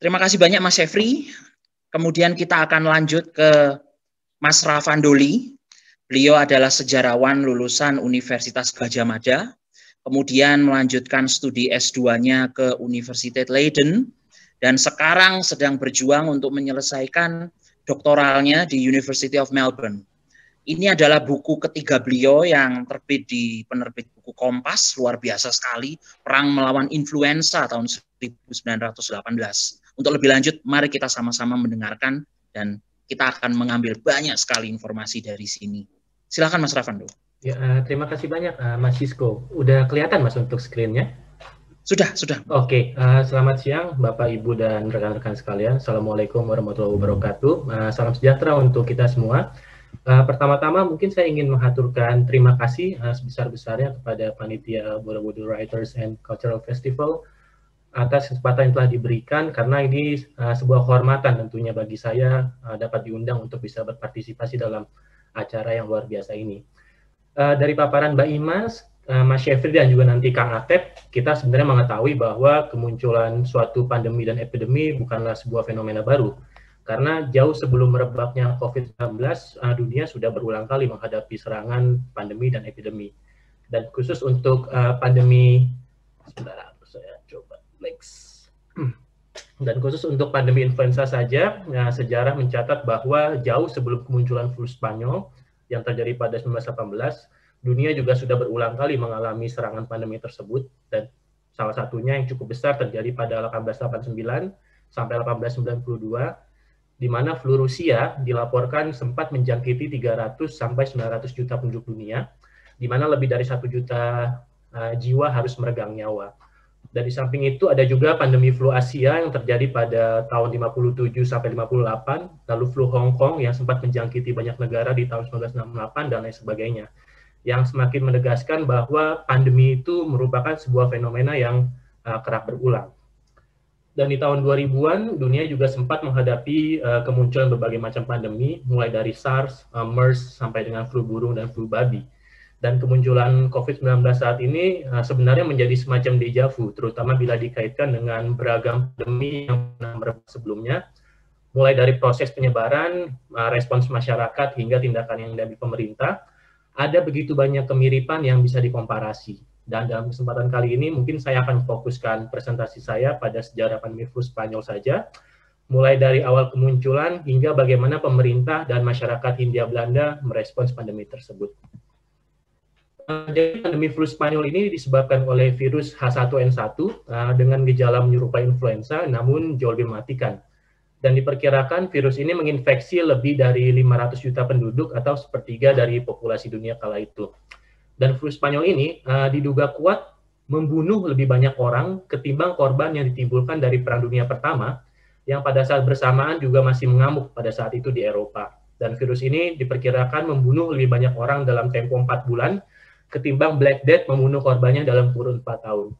Terima kasih banyak Mas Efri. Kemudian kita akan lanjut ke Mas Rafandoli. Beliau adalah sejarawan lulusan Universitas Gajah Mada kemudian melanjutkan studi S2-nya ke Universitas Leiden, dan sekarang sedang berjuang untuk menyelesaikan doktoralnya di University of Melbourne. Ini adalah buku ketiga beliau yang terbit di penerbit buku Kompas, luar biasa sekali, Perang Melawan Influenza tahun 1918. Untuk lebih lanjut, mari kita sama-sama mendengarkan dan kita akan mengambil banyak sekali informasi dari sini. Silakan Mas Ravando. Ya, uh, terima kasih banyak uh, Mas Sisko. Udah kelihatan Mas untuk screen-nya? Sudah, sudah. Oke, okay. uh, selamat siang Bapak, Ibu, dan rekan-rekan sekalian. Assalamualaikum warahmatullahi wabarakatuh. Uh, salam sejahtera untuk kita semua. Uh, pertama-tama mungkin saya ingin mengaturkan terima kasih uh, sebesar-besarnya kepada panitia Borobudur Writers and Cultural Festival atas kesempatan yang telah diberikan karena ini uh, sebuah kehormatan tentunya bagi saya uh, dapat diundang untuk bisa berpartisipasi dalam acara yang luar biasa ini. Uh, dari paparan Mbak Imas, uh, Mas Syefri dan juga nanti Kang Atep, kita sebenarnya mengetahui bahwa kemunculan suatu pandemi dan epidemi bukanlah sebuah fenomena baru karena jauh sebelum merebaknya COVID-19, uh, dunia sudah berulang kali menghadapi serangan pandemi dan epidemi. Dan khusus untuk uh, pandemi, sebentar, saya coba next. Dan khusus untuk pandemi influenza saja, ya, sejarah mencatat bahwa jauh sebelum kemunculan flu Spanyol yang terjadi pada 1918, dunia juga sudah berulang kali mengalami serangan pandemi tersebut dan salah satunya yang cukup besar terjadi pada 1889 sampai 1892 di mana flu Rusia dilaporkan sempat menjangkiti 300 sampai 900 juta penduduk dunia, di mana lebih dari satu juta uh, jiwa harus meregang nyawa. Dan di samping itu ada juga pandemi flu Asia yang terjadi pada tahun 57 sampai 58, lalu flu Hong Kong yang sempat menjangkiti banyak negara di tahun 1968 dan lain sebagainya. Yang semakin menegaskan bahwa pandemi itu merupakan sebuah fenomena yang uh, kerap berulang dan di tahun 2000-an dunia juga sempat menghadapi uh, kemunculan berbagai macam pandemi mulai dari SARS, uh, MERS sampai dengan flu burung dan flu babi. Dan kemunculan COVID-19 saat ini uh, sebenarnya menjadi semacam deja vu terutama bila dikaitkan dengan beragam pandemi yang pernah sebelumnya. Mulai dari proses penyebaran, uh, respons masyarakat hingga tindakan yang dari pemerintah ada begitu banyak kemiripan yang bisa dikomparasi. Dan dalam kesempatan kali ini mungkin saya akan fokuskan presentasi saya pada sejarah pandemi flu Spanyol saja, mulai dari awal kemunculan hingga bagaimana pemerintah dan masyarakat Hindia Belanda merespons pandemi tersebut. Eh, jadi pandemi flu Spanyol ini disebabkan oleh virus H1N1 eh, dengan gejala menyerupai influenza namun jauh lebih mematikan. Dan diperkirakan virus ini menginfeksi lebih dari 500 juta penduduk atau sepertiga dari populasi dunia kala itu. Dan flu Spanyol ini uh, diduga kuat membunuh lebih banyak orang ketimbang korban yang ditimbulkan dari Perang Dunia Pertama yang pada saat bersamaan juga masih mengamuk pada saat itu di Eropa. Dan virus ini diperkirakan membunuh lebih banyak orang dalam tempo 4 bulan ketimbang Black Death membunuh korbannya dalam kurun 4 tahun.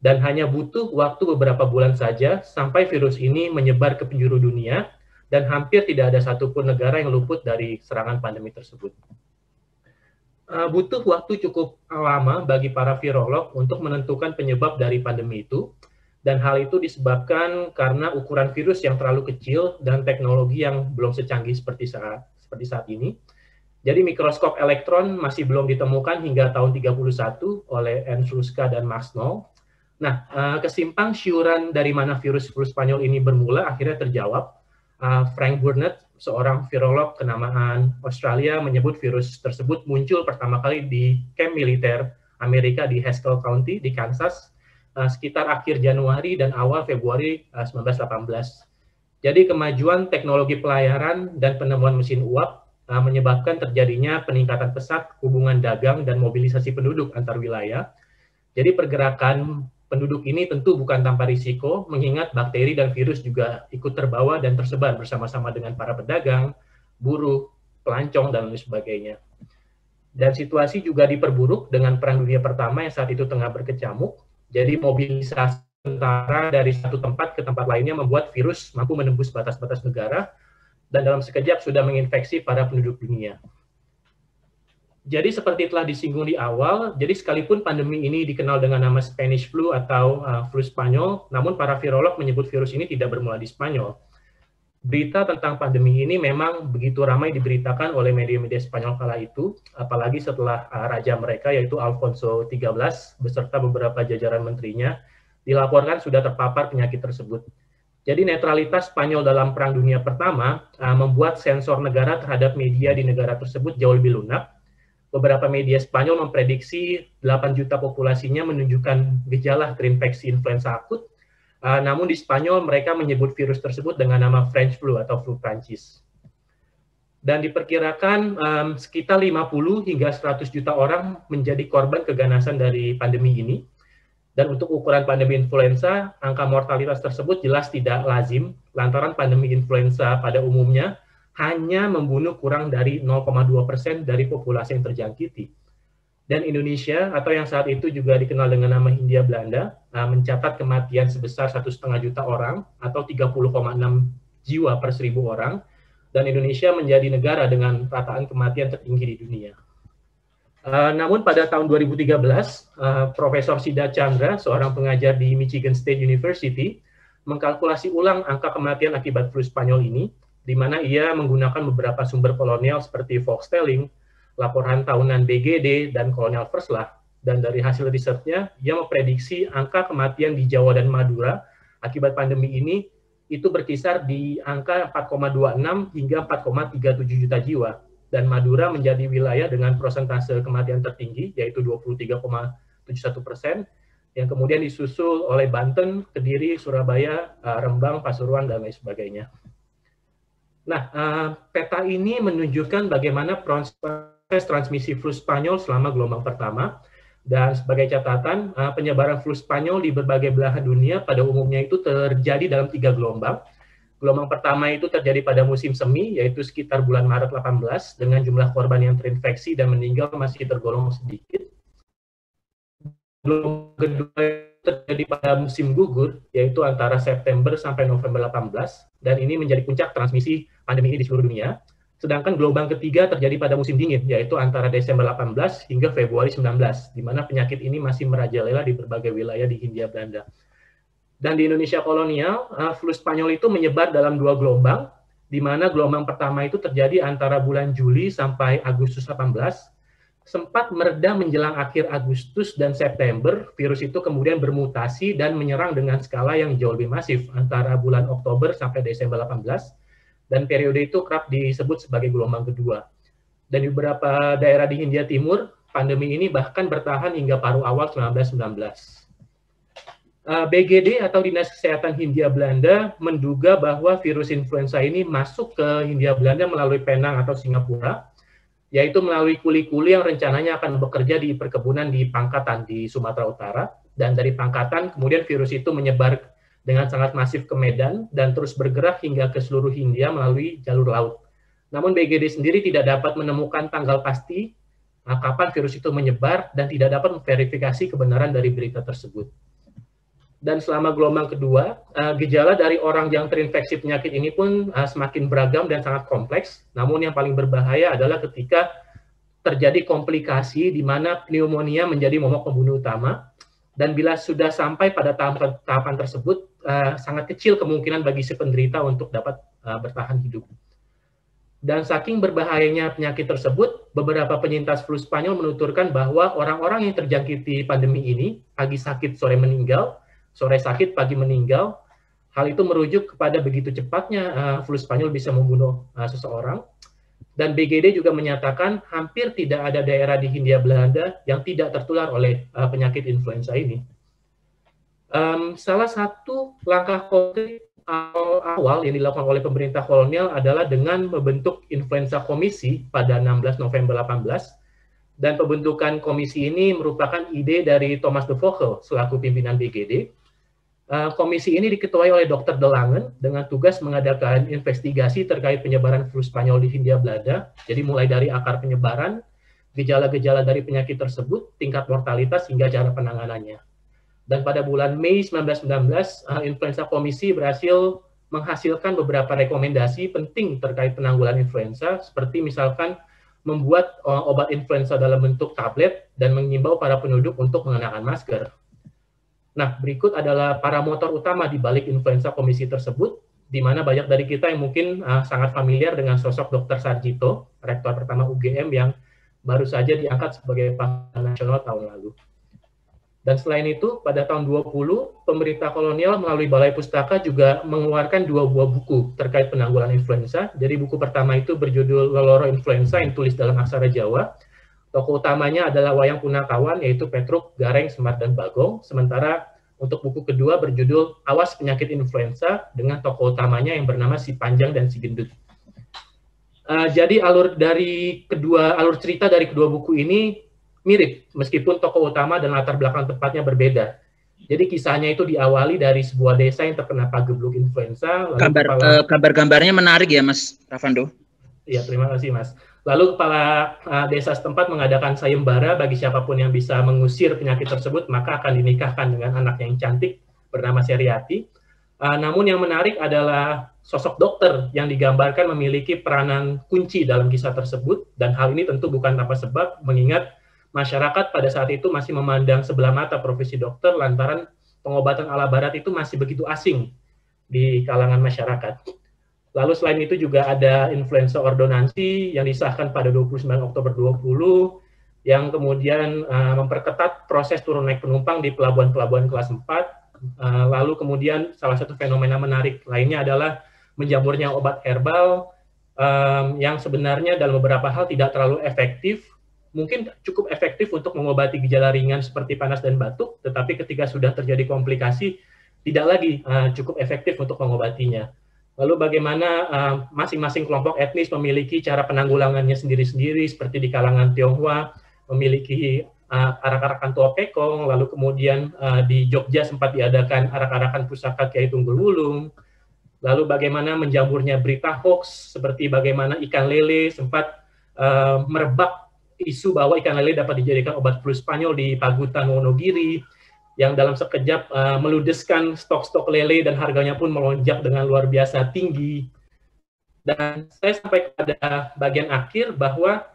Dan hanya butuh waktu beberapa bulan saja sampai virus ini menyebar ke penjuru dunia dan hampir tidak ada satupun negara yang luput dari serangan pandemi tersebut. Eh, butuh waktu cukup lama bagi para virolog untuk menentukan penyebab dari pandemi itu, dan hal itu disebabkan karena ukuran virus yang terlalu kecil dan teknologi yang belum secanggih seperti saat seperti saat ini. Jadi mikroskop elektron masih belum ditemukan hingga tahun 31 oleh Ernst Ruska dan Max Knoll. Nah, eh, kesimpang siuran dari mana virus flu Spanyol ini bermula akhirnya terjawab. Eh, Frank Burnett seorang virolog kenamaan Australia menyebut virus tersebut muncul pertama kali di camp militer Amerika di Haskell County di Kansas uh, sekitar akhir Januari dan awal Februari uh, 1918. Jadi kemajuan teknologi pelayaran dan penemuan mesin uap uh, menyebabkan terjadinya peningkatan pesat hubungan dagang dan mobilisasi penduduk antar wilayah. Jadi pergerakan penduduk ini tentu bukan tanpa risiko, mengingat bakteri dan virus juga ikut terbawa dan tersebar bersama-sama dengan para pedagang, buruh, pelancong, dan lain sebagainya. Dan situasi juga diperburuk dengan Perang Dunia Pertama yang saat itu tengah berkecamuk, jadi mobilisasi tentara dari satu tempat ke tempat lainnya membuat virus mampu menembus batas-batas negara, dan dalam sekejap sudah menginfeksi para penduduk dunia. Jadi seperti telah disinggung di awal, jadi sekalipun pandemi ini dikenal dengan nama Spanish flu atau uh, flu Spanyol, namun para virolog menyebut virus ini tidak bermula di Spanyol. Berita tentang pandemi ini memang begitu ramai diberitakan oleh media-media Spanyol kala itu, apalagi setelah uh, raja mereka yaitu Alfonso XIII beserta beberapa jajaran menterinya dilaporkan sudah terpapar penyakit tersebut. Jadi netralitas Spanyol dalam Perang Dunia Pertama uh, membuat sensor negara terhadap media di negara tersebut jauh lebih lunak, beberapa media Spanyol memprediksi 8 juta populasinya menunjukkan gejala terinfeksi influenza akut. Uh, namun di Spanyol mereka menyebut virus tersebut dengan nama French flu atau flu Prancis. Dan diperkirakan um, sekitar 50 hingga 100 juta orang menjadi korban keganasan dari pandemi ini. Dan untuk ukuran pandemi influenza, angka mortalitas tersebut jelas tidak lazim lantaran pandemi influenza pada umumnya hanya membunuh kurang dari 0,2 persen dari populasi yang terjangkiti. Dan Indonesia atau yang saat itu juga dikenal dengan nama Hindia Belanda uh, mencatat kematian sebesar satu setengah juta orang atau 30,6 jiwa per seribu orang. Dan Indonesia menjadi negara dengan rataan kematian tertinggi di dunia. Uh, namun pada tahun 2013, uh, Profesor Sida Chandra, seorang pengajar di Michigan State University, mengkalkulasi ulang angka kematian akibat flu Spanyol ini di mana ia menggunakan beberapa sumber kolonial seperti Fox-Telling, laporan tahunan BGD, dan kolonial Verslah. Dan dari hasil risetnya, ia memprediksi angka kematian di Jawa dan Madura akibat pandemi ini itu berkisar di angka 4,26 hingga 4,37 juta jiwa. Dan Madura menjadi wilayah dengan prosentase kematian tertinggi, yaitu 23,71 persen, yang kemudian disusul oleh Banten, Kediri, Surabaya, Rembang, Pasuruan, dan lain sebagainya. Nah, uh, peta ini menunjukkan bagaimana proses transmisi flu Spanyol selama gelombang pertama. Dan sebagai catatan, uh, penyebaran flu Spanyol di berbagai belahan dunia pada umumnya itu terjadi dalam tiga gelombang. Gelombang pertama itu terjadi pada musim semi, yaitu sekitar bulan Maret 18, dengan jumlah korban yang terinfeksi dan meninggal masih tergolong sedikit. Gelombang kedua terjadi pada musim gugur, yaitu antara September sampai November 18, dan ini menjadi puncak transmisi pandemi ini di seluruh dunia. Sedangkan gelombang ketiga terjadi pada musim dingin, yaitu antara Desember 18 hingga Februari 19, di mana penyakit ini masih merajalela di berbagai wilayah di Hindia Belanda. Dan di Indonesia kolonial, uh, flu Spanyol itu menyebar dalam dua gelombang, di mana gelombang pertama itu terjadi antara bulan Juli sampai Agustus 18, sempat mereda menjelang akhir Agustus dan September, virus itu kemudian bermutasi dan menyerang dengan skala yang jauh lebih masif antara bulan Oktober sampai Desember 18 dan periode itu kerap disebut sebagai gelombang kedua. Dan di beberapa daerah di Hindia Timur, pandemi ini bahkan bertahan hingga paruh awal 1919. BGD atau Dinas Kesehatan Hindia Belanda menduga bahwa virus influenza ini masuk ke Hindia Belanda melalui Penang atau Singapura, yaitu melalui kuli-kuli yang rencananya akan bekerja di perkebunan di Pangkatan di Sumatera Utara, dan dari Pangkatan kemudian virus itu menyebar dengan sangat masif ke Medan dan terus bergerak hingga ke seluruh Hindia melalui jalur laut. Namun BGD sendiri tidak dapat menemukan tanggal pasti nah, kapan virus itu menyebar dan tidak dapat memverifikasi kebenaran dari berita tersebut. Dan selama gelombang kedua, uh, gejala dari orang yang terinfeksi penyakit ini pun uh, semakin beragam dan sangat kompleks. Namun yang paling berbahaya adalah ketika terjadi komplikasi di mana pneumonia menjadi momok pembunuh utama. Dan bila sudah sampai pada tahapan tersebut, uh, sangat kecil kemungkinan bagi si penderita untuk dapat bertahan hidup. Dan saking berbahayanya penyakit tersebut, beberapa penyintas flu Spanyol menuturkan bahwa orang-orang yang terjangkiti pandemi ini pagi sakit sore meninggal, sore sakit pagi meninggal. Hal itu merujuk kepada begitu cepatnya uh, flu Spanyol bisa membunuh uh, seseorang. Dan BGD juga menyatakan hampir tidak ada daerah di Hindia Belanda yang tidak tertular oleh uh, penyakit influenza ini. Um, salah satu langkah konkret awal yang dilakukan oleh pemerintah kolonial adalah dengan membentuk influenza komisi pada 16 November 18 dan pembentukan komisi ini merupakan ide dari Thomas de Vogel selaku pimpinan BGD. Uh, komisi ini diketuai oleh Dr. De Langen dengan tugas mengadakan investigasi terkait penyebaran flu Spanyol di Hindia Belanda. Jadi mulai dari akar penyebaran, gejala-gejala dari penyakit tersebut, tingkat mortalitas hingga cara penanganannya. Dan pada bulan Mei 1919, uh, influenza komisi berhasil menghasilkan beberapa rekomendasi penting terkait penanggulangan influenza, seperti misalkan membuat uh, obat influenza dalam bentuk tablet dan mengimbau para penduduk untuk mengenakan masker. Nah, berikut adalah para motor utama di balik influenza komisi tersebut, di mana banyak dari kita yang mungkin uh, sangat familiar dengan sosok Dr. Sarjito, rektor pertama UGM yang baru saja diangkat sebagai pahlawan nasional tahun lalu. Dan selain itu, pada tahun 20, pemerintah kolonial melalui Balai Pustaka juga mengeluarkan dua buah buku terkait penanggulangan influenza. Jadi buku pertama itu berjudul Leloro Influenza yang tulis dalam aksara Jawa. Tokoh utamanya adalah Wayang Punakawan, yaitu Petruk, Gareng, Semar, dan Bagong. Sementara untuk buku kedua berjudul Awas Penyakit Influenza dengan tokoh utamanya yang bernama Si Panjang dan Si Gendut. Uh, jadi alur dari kedua alur cerita dari kedua buku ini mirip meskipun tokoh utama dan latar belakang tempatnya berbeda. Jadi kisahnya itu diawali dari sebuah desa yang terkena pagebluk influenza. Gambar uh, gambar-gambarnya menarik ya Mas Ravando. Ya, terima kasih Mas. Lalu kepala uh, desa setempat mengadakan sayembara bagi siapa pun yang bisa mengusir penyakit tersebut, maka akan dinikahkan dengan anak yang cantik bernama Seriati. Uh, namun yang menarik adalah sosok dokter yang digambarkan memiliki peranan kunci dalam kisah tersebut, dan hal ini tentu bukan tanpa sebab, mengingat masyarakat pada saat itu masih memandang sebelah mata profesi dokter lantaran pengobatan ala barat itu masih begitu asing di kalangan masyarakat. Lalu selain itu juga ada influenza ordonansi yang disahkan pada 29 Oktober 20 yang kemudian uh, memperketat proses turun naik penumpang di pelabuhan-pelabuhan kelas 4. Uh, eh, lalu kemudian salah satu fenomena menarik lainnya adalah menjamurnya obat herbal um, yang sebenarnya dalam beberapa hal tidak terlalu efektif, mungkin cukup efektif untuk mengobati gejala ringan seperti panas dan batuk, tetapi ketika sudah terjadi komplikasi tidak lagi uh, cukup efektif untuk mengobatinya. Lalu bagaimana eh, masing-masing uh, kelompok etnis memiliki cara penanggulangannya sendiri-sendiri, seperti di kalangan Tionghoa memiliki uh, arak-arakan tua pekong, lalu kemudian uh, di Jogja sempat diadakan arak-arakan pusaka Kiai Tunggul Wulung, lalu bagaimana menjamurnya berita hoax, seperti bagaimana ikan lele sempat uh, merebak isu bahwa ikan lele dapat dijadikan obat flu Spanyol di Pagutan Wonogiri, yang dalam sekejap uh, meludeskan stok-stok lele dan harganya pun melonjak dengan luar biasa tinggi. Dan saya sampai pada bagian akhir bahwa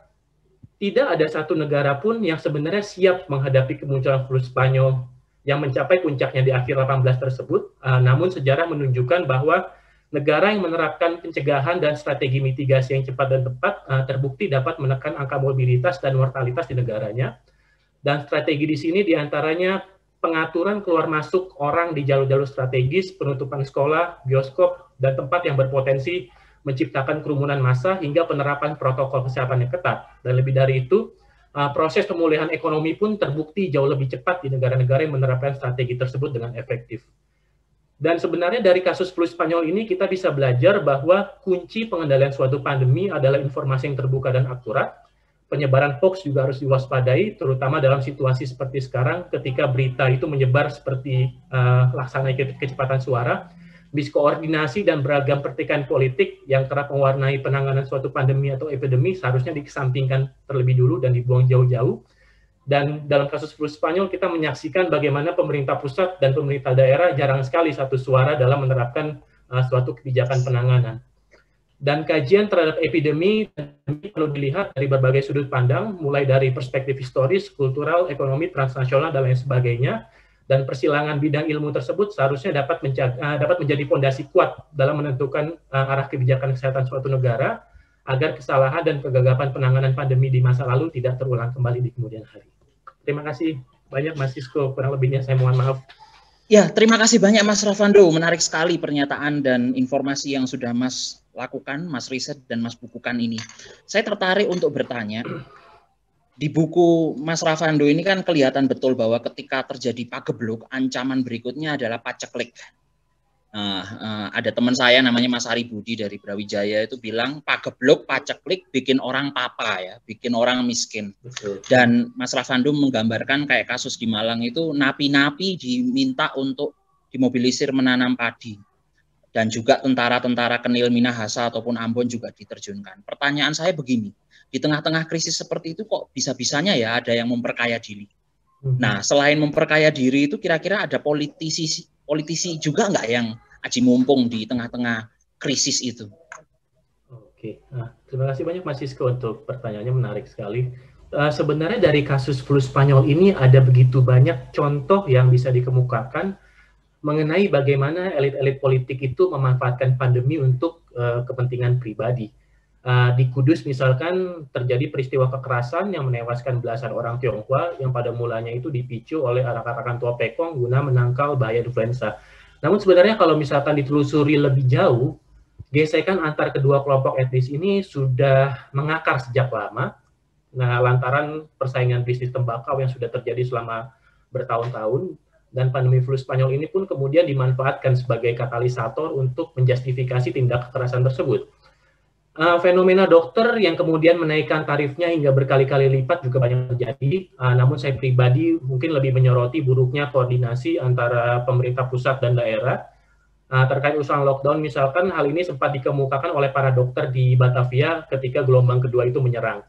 tidak ada satu negara pun yang sebenarnya siap menghadapi kemunculan flu Spanyol yang mencapai puncaknya di akhir 18 tersebut. Uh, namun sejarah menunjukkan bahwa negara yang menerapkan pencegahan dan strategi mitigasi yang cepat dan tepat uh, terbukti dapat menekan angka mobilitas dan mortalitas di negaranya. Dan strategi di sini di antaranya pengaturan keluar masuk orang di jalur-jalur strategis, penutupan sekolah, bioskop, dan tempat yang berpotensi menciptakan kerumunan massa hingga penerapan protokol kesehatan yang ketat. Dan lebih dari itu, uh, proses pemulihan ekonomi pun terbukti jauh lebih cepat di negara-negara yang menerapkan strategi tersebut dengan efektif. Dan sebenarnya dari kasus flu Spanyol ini kita bisa belajar bahwa kunci pengendalian suatu pandemi adalah informasi yang terbuka dan akurat, penyebaran hoax juga harus diwaspadai, terutama dalam situasi seperti sekarang ketika berita itu menyebar seperti uh, laksana kecepatan suara, miskoordinasi dan beragam pertikaian politik yang kerap mewarnai penanganan suatu pandemi atau epidemi seharusnya dikesampingkan terlebih dulu dan dibuang jauh-jauh. Dan dalam kasus flu Spanyol kita menyaksikan bagaimana pemerintah pusat dan pemerintah daerah jarang sekali satu suara dalam menerapkan uh, suatu kebijakan penanganan. Dan kajian terhadap epidemi perlu dilihat dari berbagai sudut pandang, mulai dari perspektif historis, kultural, ekonomi, transnasional, dan lain sebagainya. Dan persilangan bidang ilmu tersebut seharusnya dapat, menjaga, uh, dapat menjadi fondasi kuat dalam menentukan uh, arah kebijakan kesehatan suatu negara, agar kesalahan dan kegagapan penanganan pandemi di masa lalu tidak terulang kembali di kemudian hari. Terima kasih banyak Mas Sisko, kurang lebihnya saya mohon maaf. Ya, terima kasih banyak Mas Ravando. Menarik sekali pernyataan dan informasi yang sudah Mas lakukan, Mas riset dan Mas bukukan ini. Saya tertarik untuk bertanya, di buku Mas Ravando ini kan kelihatan betul bahwa ketika terjadi pagebluk, ancaman berikutnya adalah paceklik. Uh, uh, ada teman saya namanya Mas Ari Budi dari Brawijaya itu bilang pageblok, paceklik bikin orang papa ya, bikin orang miskin. Betul. Dan Mas Ravando menggambarkan kayak kasus di Malang itu napi-napi diminta untuk dimobilisir menanam padi. Dan juga tentara-tentara Kenil Minahasa ataupun Ambon juga diterjunkan. Pertanyaan saya begini, di tengah-tengah krisis seperti itu kok bisa-bisanya ya ada yang memperkaya diri. Hmm. Nah, selain memperkaya diri itu kira-kira ada politisi politisi juga nggak yang aji mumpung di tengah-tengah krisis itu? Oke, nah, terima kasih banyak Mas Sisko untuk pertanyaannya menarik sekali. Uh, sebenarnya dari kasus flu Spanyol ini ada begitu banyak contoh yang bisa dikemukakan mengenai bagaimana elit-elit politik itu memanfaatkan pandemi untuk uh, kepentingan pribadi. Uh, di Kudus misalkan terjadi peristiwa kekerasan yang menewaskan belasan orang Tionghoa yang pada mulanya itu dipicu oleh arak-arakan tua pekong guna menangkal bahaya influenza. Namun sebenarnya kalau misalkan ditelusuri lebih jauh, gesekan antar kedua kelompok etnis ini sudah mengakar sejak lama. Nah, lantaran persaingan bisnis tembakau yang sudah terjadi selama bertahun-tahun dan pandemi flu Spanyol ini pun kemudian dimanfaatkan sebagai katalisator untuk menjustifikasi tindak kekerasan tersebut uh, fenomena dokter yang kemudian menaikkan tarifnya hingga berkali-kali lipat juga banyak terjadi. Uh, namun saya pribadi mungkin lebih menyoroti buruknya koordinasi antara pemerintah pusat dan daerah. uh, terkait usulan lockdown. Misalkan hal ini sempat dikemukakan oleh para dokter di Batavia ketika gelombang kedua itu menyerang.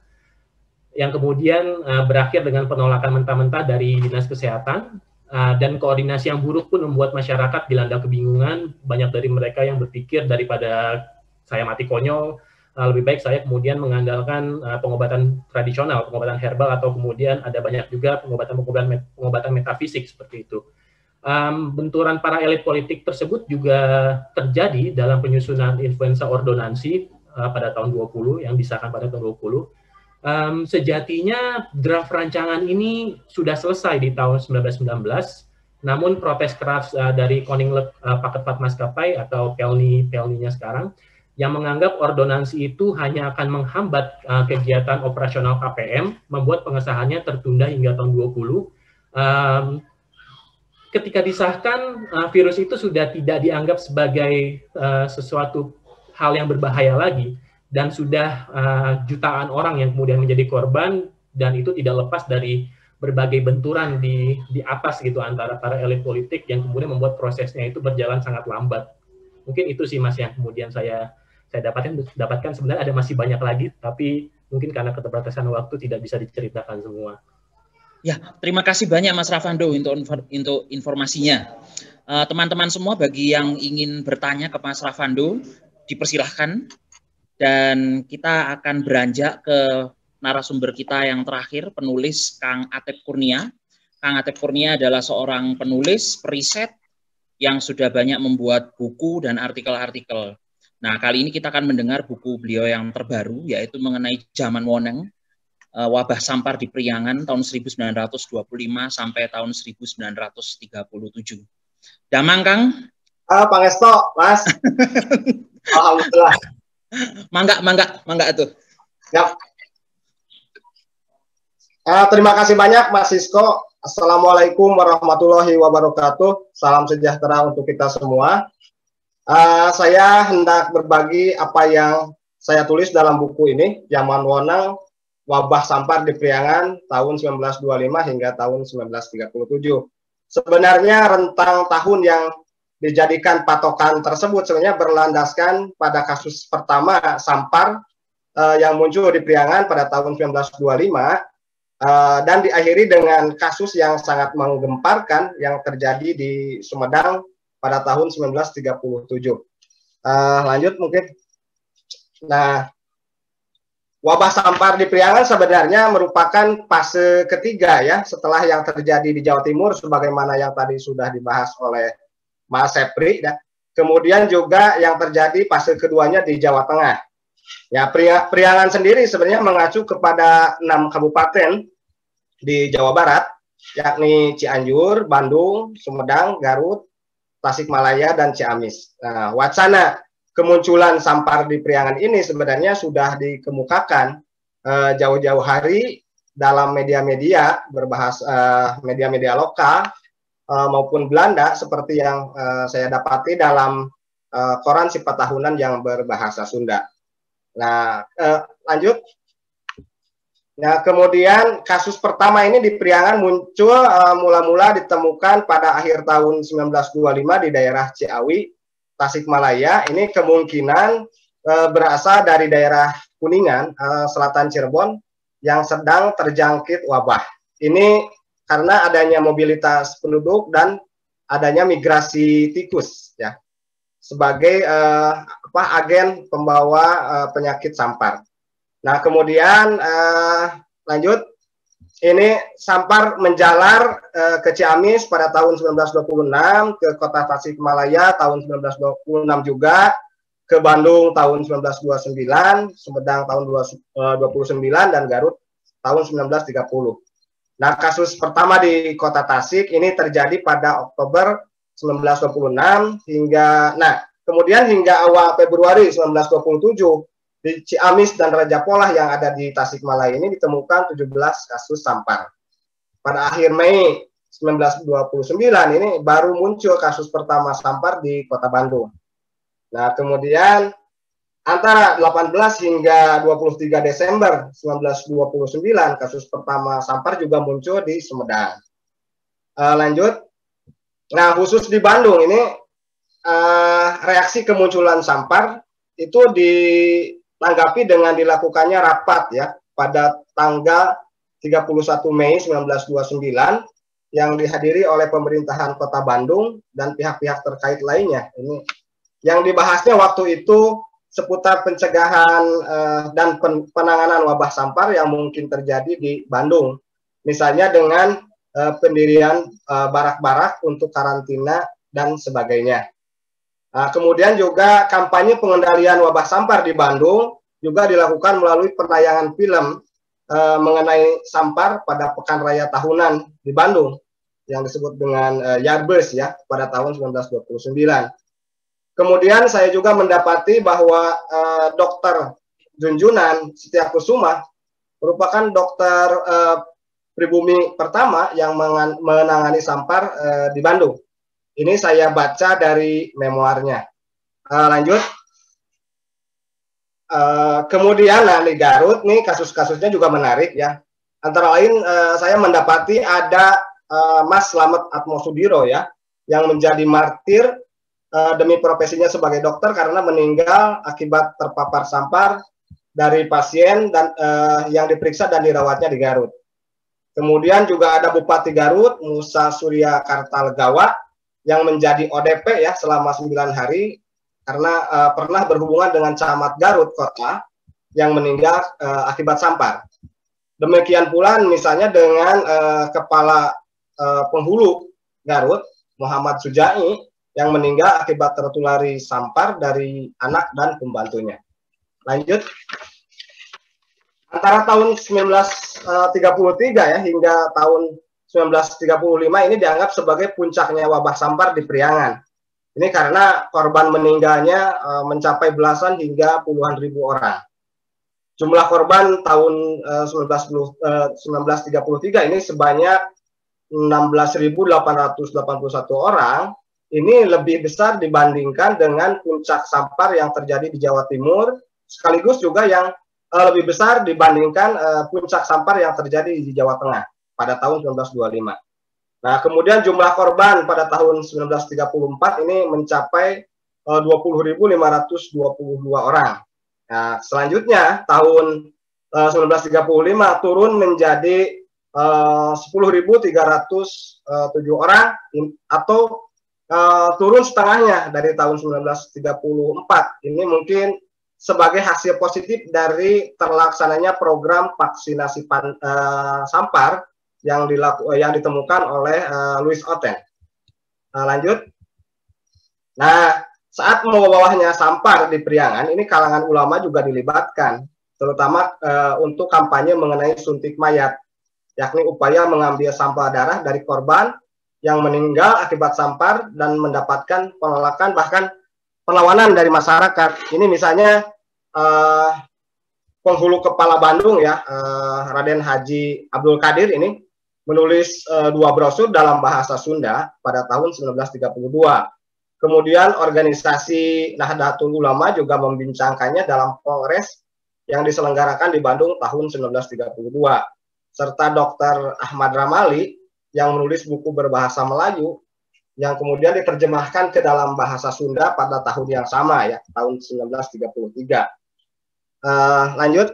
Yang kemudian berakhir dengan penolakan mentah-mentah dari Dinas Kesehatan uh, dan koordinasi yang buruk pun membuat masyarakat dilanda kebingungan. Banyak dari mereka yang berpikir daripada saya mati konyol, uh, lebih baik saya kemudian mengandalkan uh, pengobatan tradisional, pengobatan herbal atau kemudian ada banyak juga pengobatan-pengobatan pengobatan metafisik seperti itu um, benturan para elit politik tersebut juga terjadi dalam penyusunan influenza ordonansi uh, pada tahun 20 yang disahkan pada tahun 20. Um, sejatinya draft rancangan ini sudah selesai di tahun 1919, namun protes keras uh, dari Koninglek uh, Paket Pat Maskapai atau Pelni Pelninya sekarang yang menganggap ordonansi itu hanya akan menghambat uh, kegiatan operasional KPM, membuat pengesahannya tertunda hingga tahun 20. Um, ketika disahkan uh, virus itu sudah tidak dianggap sebagai uh, sesuatu hal yang berbahaya lagi dan sudah uh, jutaan orang yang kemudian menjadi korban dan itu tidak lepas dari berbagai benturan di di atas gitu antara para elit politik yang kemudian membuat prosesnya itu berjalan sangat lambat. Mungkin itu sih Mas yang kemudian saya saya dapatkan dapatkan sebenarnya ada masih banyak lagi tapi mungkin karena keterbatasan waktu tidak bisa diceritakan semua. Ya, terima kasih banyak Mas Rafando untuk untuk informasinya. Eh, teman-teman uh, semua bagi yang ingin bertanya ke Mas Rafando, dipersilahkan dan kita akan beranjak ke narasumber kita yang terakhir, penulis Kang Atep Kurnia. Kang Atep Kurnia adalah seorang penulis, periset yang sudah banyak membuat buku dan artikel-artikel. Nah, kali ini kita akan mendengar buku beliau yang terbaru, yaitu mengenai zaman Woneng, uh, wabah sampar di Priangan tahun 1925 sampai tahun 1937. Damang Kang? Ah, Pangesto, Mas. (laughs) Alhamdulillah. Mangga, mangga, mangga itu. Ya. Uh, terima kasih banyak Mas Sisko. Assalamualaikum warahmatullahi wabarakatuh. Salam sejahtera untuk kita semua. Uh, saya hendak berbagi apa yang saya tulis dalam buku ini, Zaman Wonang wabah sampar di Priangan tahun 1925 hingga tahun 1937. Sebenarnya rentang tahun yang dijadikan patokan tersebut sebenarnya berlandaskan pada kasus pertama sampar uh, yang muncul di Priangan pada tahun 1925 uh, eh, dan diakhiri dengan kasus yang sangat menggemparkan yang terjadi di Sumedang pada tahun 1937. Uh, eh, lanjut mungkin. Nah, Wabah sampar di Priangan sebenarnya merupakan fase ketiga ya setelah yang terjadi di Jawa Timur sebagaimana yang tadi sudah dibahas oleh Mas Sepri dan kemudian juga yang terjadi fase keduanya di Jawa Tengah. Ya, Priangan sendiri sebenarnya mengacu kepada enam kabupaten di Jawa Barat yakni Cianjur, Bandung, Sumedang, Garut, Tasikmalaya dan Ciamis. Nah, wacana kemunculan sampar di Priangan ini sebenarnya sudah dikemukakan uh, jauh-jauh hari dalam media-media berbahasa uh, media-media lokal uh, maupun Belanda seperti yang uh, saya dapati dalam uh, koran sifat tahunan yang berbahasa Sunda. Nah, uh, lanjut. Nah, kemudian kasus pertama ini di Priangan muncul mula-mula uh, ditemukan pada akhir tahun 1925 di daerah Ciawi Tasikmalaya ini kemungkinan e, berasal dari daerah Kuningan, e, selatan Cirebon yang sedang terjangkit wabah. Ini karena adanya mobilitas penduduk dan adanya migrasi tikus ya sebagai e, apa agen pembawa e, penyakit sampar. Nah, kemudian e, lanjut ini Sampar menjalar uh, ke Ciamis pada tahun 1926, ke kota Tasikmalaya tahun 1926 juga, ke Bandung tahun 1929, Sumedang tahun 29 eh, dan Garut tahun 1930. Nah, kasus pertama di Kota Tasik ini terjadi pada Oktober 1926 hingga nah, kemudian hingga awal Februari 1927 di Ciamis dan Raja Polah yang ada di Tasikmalaya ini ditemukan 17 kasus sampar. Pada akhir Mei 1929 ini baru muncul kasus pertama sampar di Kota Bandung. Nah, kemudian antara 18 hingga 23 Desember 1929 kasus pertama sampar juga muncul di Sumedang. Uh, lanjut. Nah, khusus di Bandung ini uh, reaksi kemunculan Sampar itu ditanggapi dengan dilakukannya rapat ya pada tanggal 31 Mei 1929 yang dihadiri oleh pemerintahan Kota Bandung dan pihak-pihak terkait lainnya. Ini yang dibahasnya waktu itu seputar pencegahan uh, dan pen penanganan wabah sampar yang mungkin terjadi di Bandung. Misalnya dengan uh, pendirian eh, barak-barak uh, untuk karantina dan sebagainya. Uh, kemudian juga kampanye pengendalian wabah sampar di Bandung juga dilakukan melalui penayangan film uh, mengenai sampar pada Pekan Raya Tahunan di Bandung yang disebut dengan uh, Yarbes ya pada tahun 1929. Kemudian saya juga mendapati bahwa uh, dokter Junjunan Setia Kusuma merupakan dokter uh, pribumi pertama yang menangani sampar uh, di Bandung. Ini saya baca dari memoarnya. Uh, lanjut. Uh, kemudian nah, di Garut nih kasus-kasusnya juga menarik ya. Antara lain uh, saya mendapati ada uh, Mas Slamet Atmosudiro ya yang menjadi martir uh, demi profesinya sebagai dokter karena meninggal akibat terpapar sampar dari pasien dan uh, yang diperiksa dan dirawatnya di Garut. Kemudian juga ada Bupati Garut Musa Surya Kartalegawa yang menjadi ODP ya selama 9 hari karena uh, pernah berhubungan dengan camat Garut kota yang meninggal uh, akibat sampar. Demikian pula misalnya dengan uh, kepala uh, penghulu Garut Muhammad Sujai yang meninggal akibat tertulari sampar dari anak dan pembantunya. Lanjut. Antara tahun 1933 eh, ya hingga tahun 1935 ini dianggap sebagai puncaknya wabah sampar di Priangan. Ini karena korban meninggalnya uh, mencapai belasan hingga puluhan ribu orang. Jumlah korban tahun uh, 19, uh, 1933 ini sebanyak 16.881 orang ini lebih besar dibandingkan dengan puncak sampar yang terjadi di Jawa Timur, sekaligus juga yang uh, lebih besar dibandingkan uh, puncak sampar yang terjadi di Jawa Tengah pada tahun 1925. Nah, kemudian jumlah korban pada tahun 1934 ini mencapai uh, 20.522 orang. Nah, selanjutnya tahun uh, 1935 turun menjadi uh, 10.307 orang atau uh, turun setengahnya dari tahun 1934. Ini mungkin sebagai hasil positif dari terlaksananya program vaksinasi pan, uh, sampar yang dilaku, yang ditemukan oleh uh, Louis Otten. Nah, lanjut. Nah, saat membawahnya sampar di Priangan, ini kalangan ulama juga dilibatkan, terutama uh, untuk kampanye mengenai suntik mayat, yakni upaya mengambil sampel darah dari korban yang meninggal akibat sampar dan mendapatkan penolakan bahkan perlawanan dari masyarakat. Ini misalnya uh, penghulu kepala Bandung ya uh, Raden Haji Abdul Kadir ini menulis uh, dua brosur dalam bahasa Sunda pada tahun 1932. Kemudian organisasi Nahdlatul Ulama juga membincangkannya dalam kongres yang diselenggarakan di Bandung tahun 1932 serta Dr. Ahmad Ramali yang menulis buku berbahasa Melayu yang kemudian diterjemahkan ke dalam bahasa Sunda pada tahun yang sama ya tahun 1933. Uh, eh, lanjut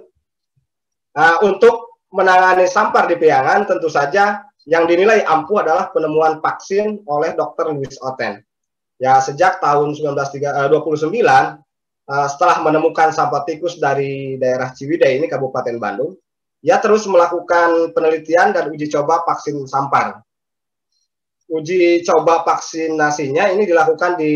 uh, untuk menangani sampar di Piangan tentu saja yang dinilai ampuh adalah penemuan vaksin oleh Dr. Louis Otten. Ya sejak tahun 1929 uh, setelah menemukan sampah tikus dari daerah Ciwidey ini Kabupaten Bandung, ia terus melakukan penelitian dan uji coba vaksin sampar. Uji coba vaksinasinya ini dilakukan di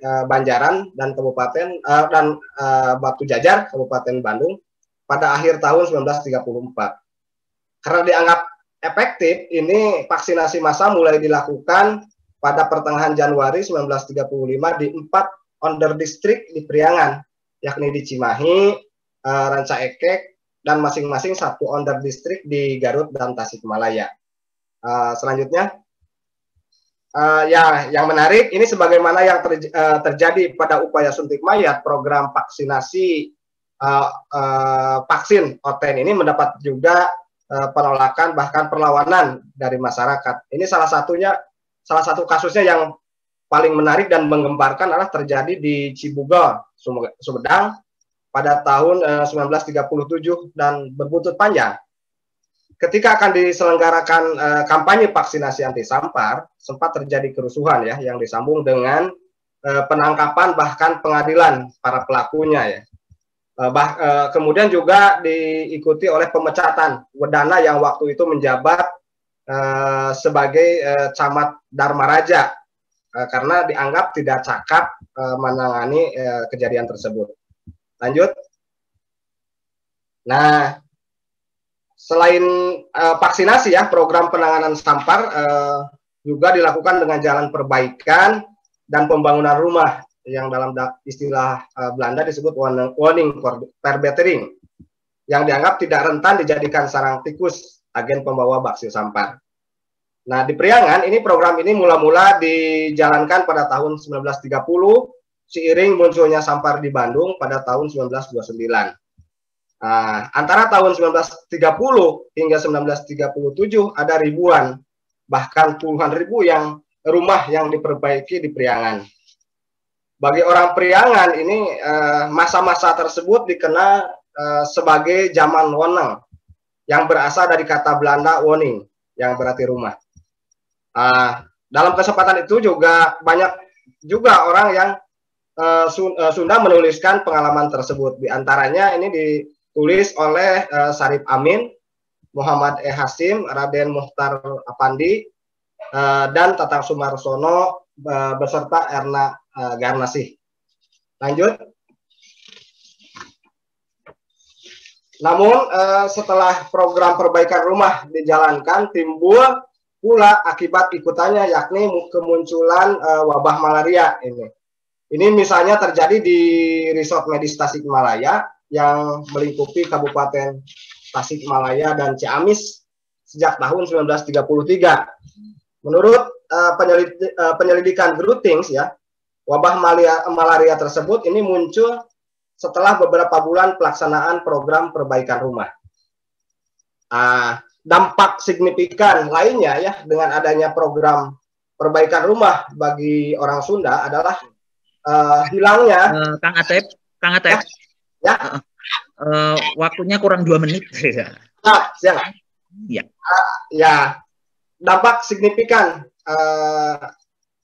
uh, Banjaran dan Kabupaten uh, dan uh, Batu Jajar Kabupaten Bandung pada akhir tahun 1934. Karena dianggap efektif, ini vaksinasi massa mulai dilakukan pada pertengahan Januari 1935 di empat under district di Priangan, yakni di Cimahi, uh, Ranca Ekek, dan masing-masing satu under distrik di Garut dan Tasikmalaya. Uh, selanjutnya, uh, ya yang menarik ini sebagaimana yang ter, uh, terjadi pada upaya suntik mayat program vaksinasi uh, uh, vaksin OTN ini mendapat juga uh, penolakan bahkan perlawanan dari masyarakat. Ini salah satunya salah satu kasusnya yang paling menarik dan menggemparkan adalah terjadi di Cibugel, Sumedang pada tahun uh, 1937 dan berbuntut panjang. Ketika akan diselenggarakan uh, kampanye vaksinasi anti sampar, sempat terjadi kerusuhan ya yang disambung dengan uh, penangkapan bahkan pengadilan para pelakunya ya. Bah, kemudian juga diikuti oleh pemecatan Wedana yang waktu itu menjabat sebagai camat Dharma Raja karena dianggap tidak cakap menangani kejadian tersebut. Lanjut. Nah, selain uh, vaksinasi ya, program penanganan sampar uh, juga dilakukan dengan jalan perbaikan dan pembangunan rumah yang dalam istilah uh, Belanda disebut warning bettering yang dianggap tidak rentan dijadikan sarang tikus agen pembawa baksil sampar. Nah, di Priangan ini program ini mula-mula dijalankan pada tahun 1930 seiring munculnya sampar di Bandung pada tahun 1929. Nah, antara tahun 1930 hingga 1937 ada ribuan bahkan puluhan ribu yang rumah yang diperbaiki di Priangan. Bagi orang Priangan ini eh, masa-masa tersebut dikenal eh, sebagai zaman woneng yang berasal dari kata Belanda woning yang berarti rumah. Uh, dalam kesempatan itu juga banyak juga orang yang uh, Sunda menuliskan pengalaman tersebut. Di antaranya ini ditulis oleh uh, Sarip Amin, Muhammad E. Hasim, Raden Muhtar Apandi, uh, dan Tatang Sumarsono uh, beserta Erna uh, Garnasih. Lanjut. Namun uh, setelah program perbaikan rumah dijalankan, timbul pula akibat ikutannya yakni kemunculan uh, wabah malaria ini. Ini misalnya terjadi di Resort Medis Tasikmalaya yang melingkupi Kabupaten Tasikmalaya dan Ciamis sejak tahun 1933. Menurut uh, penyelid, uh, penyelidikan Grutings ya, wabah malaria, malaria tersebut ini muncul setelah beberapa bulan pelaksanaan program perbaikan rumah. Uh, dampak signifikan lainnya ya dengan adanya program perbaikan rumah bagi orang Sunda adalah uh, hilangnya uh, Kang Atep, Kang Atep. Ya. ya. Uh, uh, waktunya kurang dua menit. nah, (laughs) siang. Ya. Uh, ya. Dampak signifikan uh,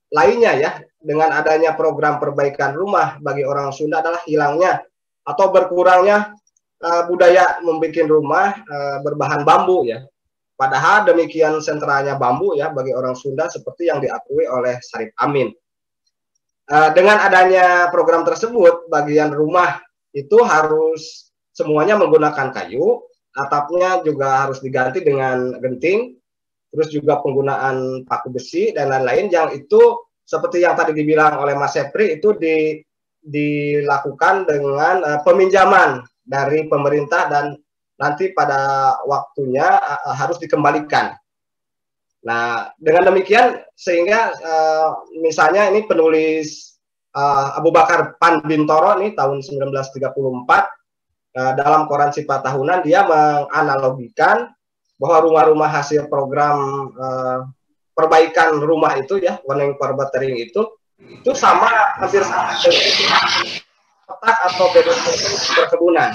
lainnya ya dengan adanya program perbaikan rumah bagi orang Sunda adalah hilangnya atau berkurangnya uh, budaya membuat rumah uh, berbahan bambu ya Padahal demikian sentralnya bambu ya bagi orang Sunda seperti yang diakui oleh Sarip Amin. Uh, dengan adanya program tersebut, bagian rumah itu harus semuanya menggunakan kayu, atapnya juga harus diganti dengan genting, terus juga penggunaan paku besi dan lain-lain yang itu seperti yang tadi dibilang oleh Mas Sepri itu di, dilakukan dengan uh, peminjaman dari pemerintah dan nanti pada waktunya uh, harus dikembalikan. Nah, dengan demikian sehingga uh, misalnya ini penulis uh, Abu Bakar Pan Bintoro nih tahun 1934 uh, dalam koran sifat tahunan dia menganalogikan bahwa rumah-rumah hasil program uh, perbaikan rumah itu ya warning perbetering itu itu sama hampir sama petak atau bebas perkebunan.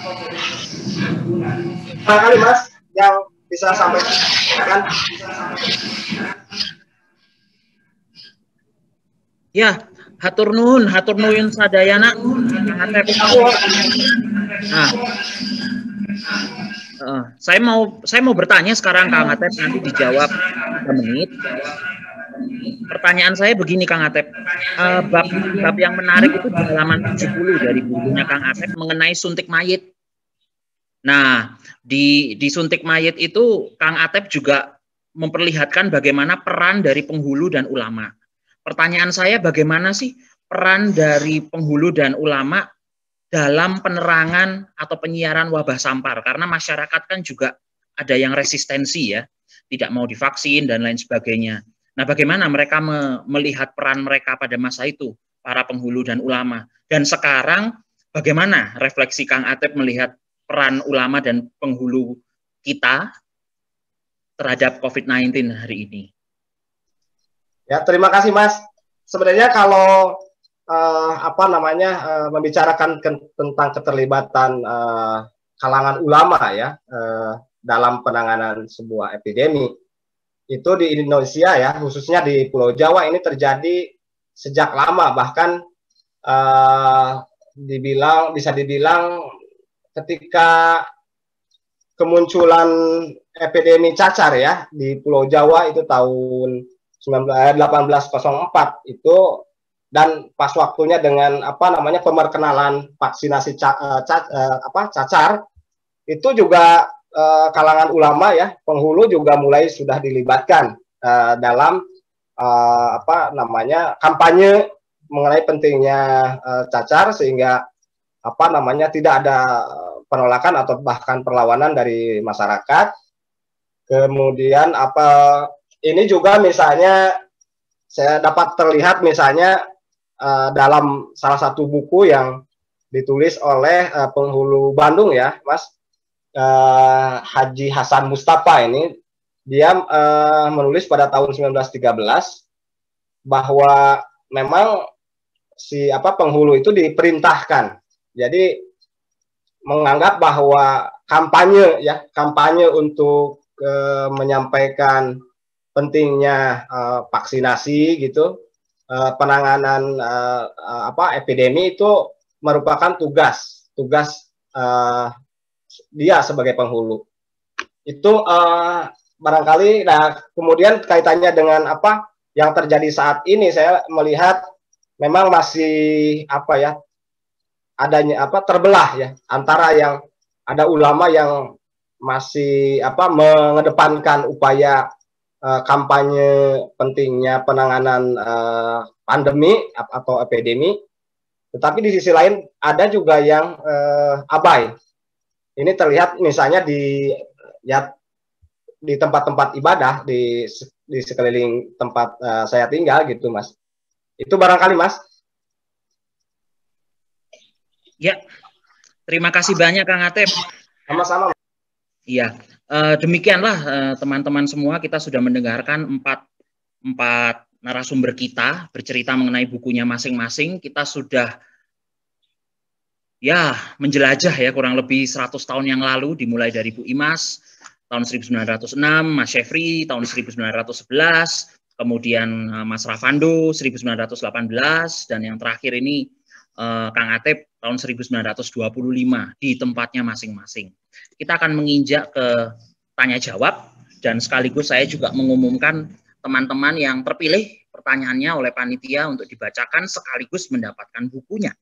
Barangkali Mas yang bisa sampaikan. Ya, hatur nuhun, hatur nuhun sadayana. Nah, uh, saya mau saya mau bertanya sekarang Kang Atep nanti dijawab 3 menit. Pertanyaan saya begini Kang Atep, uh, bab bab yang menarik itu di halaman 70 dari bukunya Kang Atep mengenai suntik mayit. Nah, di disuntik mayat itu Kang Atep juga memperlihatkan bagaimana peran dari penghulu dan ulama. Pertanyaan saya bagaimana sih peran dari penghulu dan ulama dalam penerangan atau penyiaran wabah sampar karena masyarakat kan juga ada yang resistensi ya, tidak mau divaksin dan lain sebagainya. Nah, bagaimana mereka me melihat peran mereka pada masa itu, para penghulu dan ulama? Dan sekarang bagaimana refleksi Kang Atep melihat peran ulama dan penghulu kita terhadap COVID-19 hari ini. Ya, terima kasih Mas. sebenarnya kalau uh, apa namanya uh, membicarakan ke, tentang keterlibatan uh, kalangan ulama ya uh, dalam penanganan sebuah epidemi itu di Indonesia ya khususnya di Pulau Jawa ini terjadi sejak lama bahkan uh, dibilang bisa dibilang ketika kemunculan epidemi cacar ya di Pulau Jawa itu tahun 1804 itu dan pas waktunya dengan apa namanya pemerkenalan vaksinasi uh, apa cacar itu juga kalangan ulama ya penghulu juga mulai sudah dilibatkan dalam apa namanya kampanye mengenai pentingnya cacar sehingga apa namanya tidak ada penolakan atau bahkan perlawanan dari masyarakat kemudian apa ini juga misalnya saya dapat terlihat misalnya uh, dalam salah satu buku yang ditulis oleh uh, penghulu Bandung ya, Mas uh, Haji Hasan Mustafa ini dia uh, menulis pada tahun 1913 bahwa memang si apa penghulu itu diperintahkan. Jadi menganggap bahwa kampanye ya, kampanye untuk uh, menyampaikan pentingnya uh, vaksinasi gitu uh, penanganan uh, apa epidemi itu merupakan tugas tugas uh, dia sebagai penghulu. Itu uh, barangkali nah kemudian kaitannya dengan apa yang terjadi saat ini saya melihat memang masih apa ya adanya apa terbelah ya antara yang ada ulama yang masih apa mengedepankan upaya uh, kampanye pentingnya penanganan uh, pandemi atau epidemi, tetapi di sisi lain ada juga yang uh, abai. Ini terlihat misalnya di ya di tempat-tempat ibadah di di sekeliling tempat uh, saya tinggal gitu, Mas. Itu barangkali, Mas. Ya, terima kasih banyak Kang Atep. Sama-sama. Iya, Uh, demikianlah eh, teman-teman semua kita sudah mendengarkan empat empat narasumber kita bercerita mengenai bukunya masing-masing. Kita sudah ya menjelajah ya kurang lebih 100 tahun yang lalu dimulai dari Bu Imas tahun 1906, Mas Syefri tahun 1911, kemudian uh, Mas Rafando 1918 dan yang terakhir ini Kang Atep tahun 1925 di tempatnya masing-masing. Kita akan menginjak ke tanya jawab dan sekaligus saya juga mengumumkan teman-teman yang terpilih pertanyaannya oleh panitia untuk dibacakan sekaligus mendapatkan bukunya.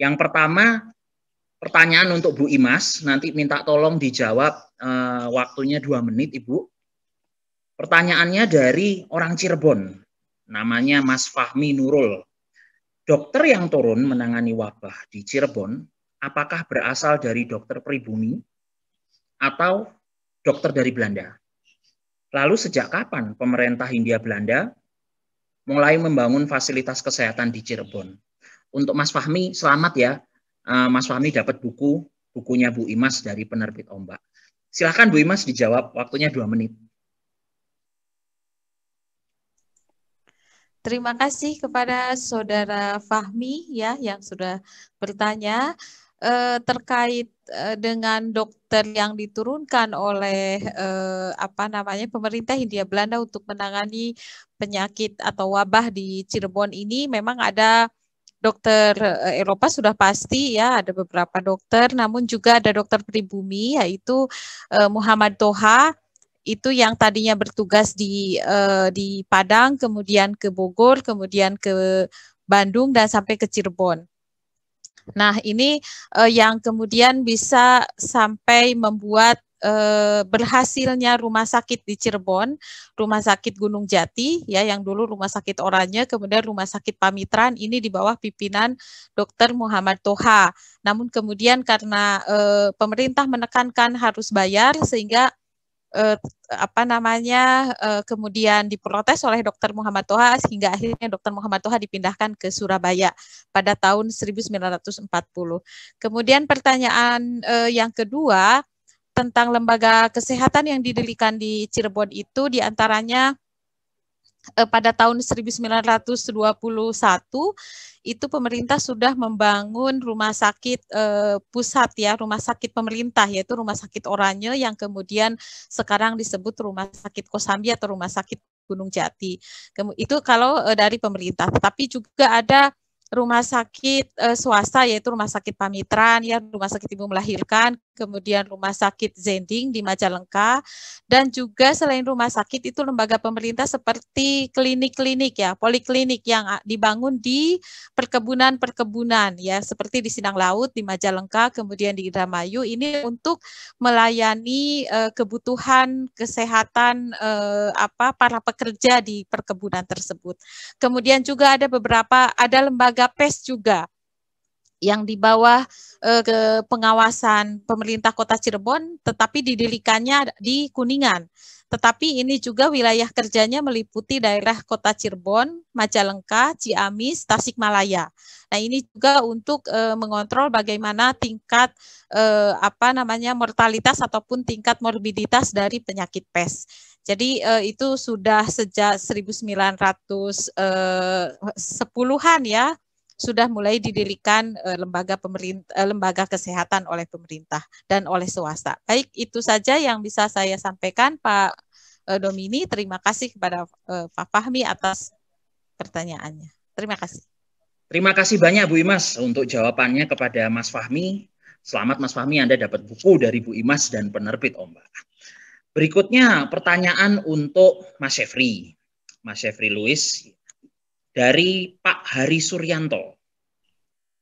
Yang pertama pertanyaan untuk Bu Imas, nanti minta tolong dijawab uh, waktunya dua menit Ibu. Pertanyaannya dari orang Cirebon, namanya Mas Fahmi Nurul. Dokter yang turun menangani wabah di Cirebon, apakah berasal dari dokter pribumi atau dokter dari Belanda. Lalu sejak kapan pemerintah Hindia Belanda mulai membangun fasilitas kesehatan di Cirebon? Untuk Mas Fahmi, selamat ya. Eh, Mas Fahmi dapat buku, bukunya Bu Imas dari penerbit Ombak. Silahkan Bu Imas dijawab, waktunya dua menit. Terima kasih kepada Saudara Fahmi ya yang sudah bertanya eh, terkait eh, dengan dokter yang diturunkan oleh eh, apa namanya pemerintah Hindia Belanda untuk menangani penyakit atau wabah di Cirebon ini. Memang ada dokter eh, Eropa sudah pasti ya ada beberapa dokter namun juga ada dokter pribumi yaitu eh, Muhammad Toha itu yang tadinya bertugas di uh, di Padang, kemudian ke Bogor, kemudian ke Bandung dan sampai ke Cirebon. Nah, ini uh, yang kemudian bisa sampai membuat uh, berhasilnya rumah sakit di Cirebon, rumah sakit Gunung Jati, ya yang dulu rumah sakit Oranye, kemudian rumah sakit Pamitran ini di bawah pimpinan Dr. Muhammad Toha. Namun kemudian karena uh, pemerintah menekankan harus bayar sehingga eh, apa namanya eh, kemudian diprotes oleh Dr. Muhammad Toha sehingga akhirnya Dr. Muhammad Toha dipindahkan ke Surabaya pada tahun 1940. Kemudian pertanyaan eh, yang kedua tentang lembaga kesehatan yang didirikan di Cirebon itu di antaranya eh, pada tahun 1921 itu pemerintah sudah membangun rumah sakit eh, pusat ya, rumah sakit pemerintah yaitu rumah sakit Oranye yang kemudian sekarang disebut rumah sakit Kosambi atau rumah sakit Gunung Jati. Itu kalau eh, dari pemerintah, tetapi juga ada rumah sakit uh, swasta yaitu rumah sakit Pamitran ya rumah sakit ibu melahirkan kemudian rumah sakit Zending di Majalengka dan juga selain rumah sakit itu lembaga pemerintah seperti klinik-klinik ya poliklinik yang dibangun di perkebunan-perkebunan ya seperti di Sinang Laut di Majalengka kemudian di Indramayu. Ini untuk melayani uh, kebutuhan kesehatan uh, apa para pekerja di perkebunan tersebut. Kemudian juga ada beberapa ada lembaga PES juga yang di bawah eh, ke pengawasan pemerintah Kota Cirebon, tetapi didirikannya di Kuningan. Tetapi ini juga wilayah kerjanya meliputi daerah Kota Cirebon, Majalengka, Ciamis, Tasikmalaya. Nah, ini juga untuk eh, mengontrol bagaimana tingkat eh, apa namanya mortalitas ataupun tingkat morbiditas dari penyakit PES. Jadi uh, itu sudah sejak 1910-an eh, ya sudah mulai didirikan uh, lembaga pemerintah uh, lembaga kesehatan oleh pemerintah dan oleh swasta. Baik, itu saja yang bisa saya sampaikan Pak uh, Domini. Terima kasih kepada uh, Pak Fahmi atas pertanyaannya. Terima kasih. Terima kasih banyak Bu Imas untuk jawabannya kepada Mas Fahmi. Selamat Mas Fahmi Anda dapat buku dari Bu Imas dan penerbit Ombak. Berikutnya pertanyaan untuk Mas Syefri. Mas Syefri Luis dari Pak Hari Suryanto.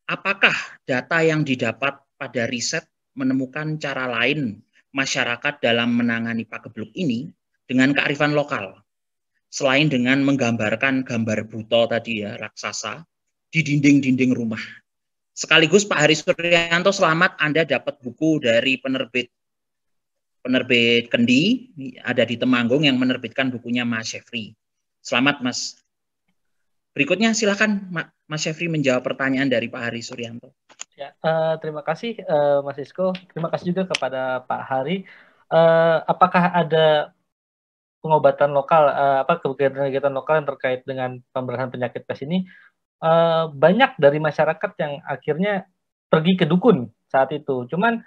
Apakah data yang didapat pada riset menemukan cara lain masyarakat dalam menangani pagebluk ini dengan kearifan lokal? Selain dengan menggambarkan gambar buto tadi ya, raksasa, di dinding-dinding rumah. Sekaligus Pak Hari Suryanto, selamat Anda dapat buku dari penerbit penerbit Kendi, ada di Temanggung yang menerbitkan bukunya Mas Syefri. Selamat Mas Berikutnya silakan Mas Syafri menjawab pertanyaan dari Pak Hari Suryanto. Ya, uh, terima kasih uh, Mas Isko. Terima kasih juga kepada Pak Hari. Uh, apakah ada pengobatan lokal, uh, apa kegiatan-kegiatan lokal yang terkait dengan pemberantasan penyakit pes ini? Uh, banyak dari masyarakat yang akhirnya pergi ke dukun saat itu. Cuman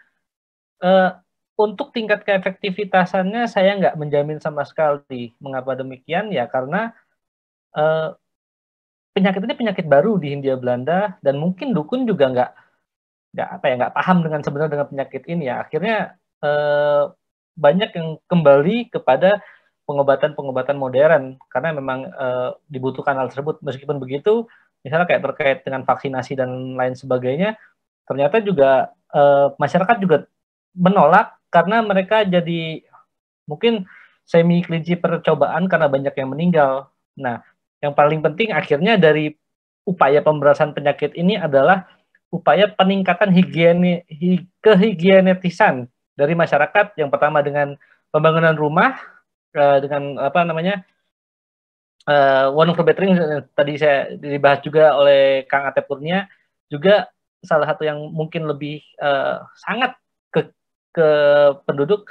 uh, untuk tingkat keefektivitasannya saya nggak menjamin sama sekali. Mengapa demikian? Ya karena uh, penyakit ini penyakit baru di Hindia Belanda dan mungkin dukun juga nggak nggak apa ya nggak paham dengan sebenarnya dengan penyakit ini ya akhirnya eh, banyak yang kembali kepada pengobatan-pengobatan modern karena memang eh, dibutuhkan hal tersebut meskipun begitu misalnya kayak terkait dengan vaksinasi dan lain sebagainya ternyata juga eh, masyarakat juga menolak karena mereka jadi mungkin semi kelinci percobaan karena banyak yang meninggal. Nah, yang paling penting akhirnya dari upaya pemberantasan penyakit ini adalah upaya peningkatan higiene hi, kehigienetisan dari masyarakat. Yang pertama dengan pembangunan rumah uh, dengan apa namanya uh, one of the bettering tadi saya dibahas juga oleh Kang Atep Kurnia juga salah satu yang mungkin lebih uh, sangat ke ke penduduk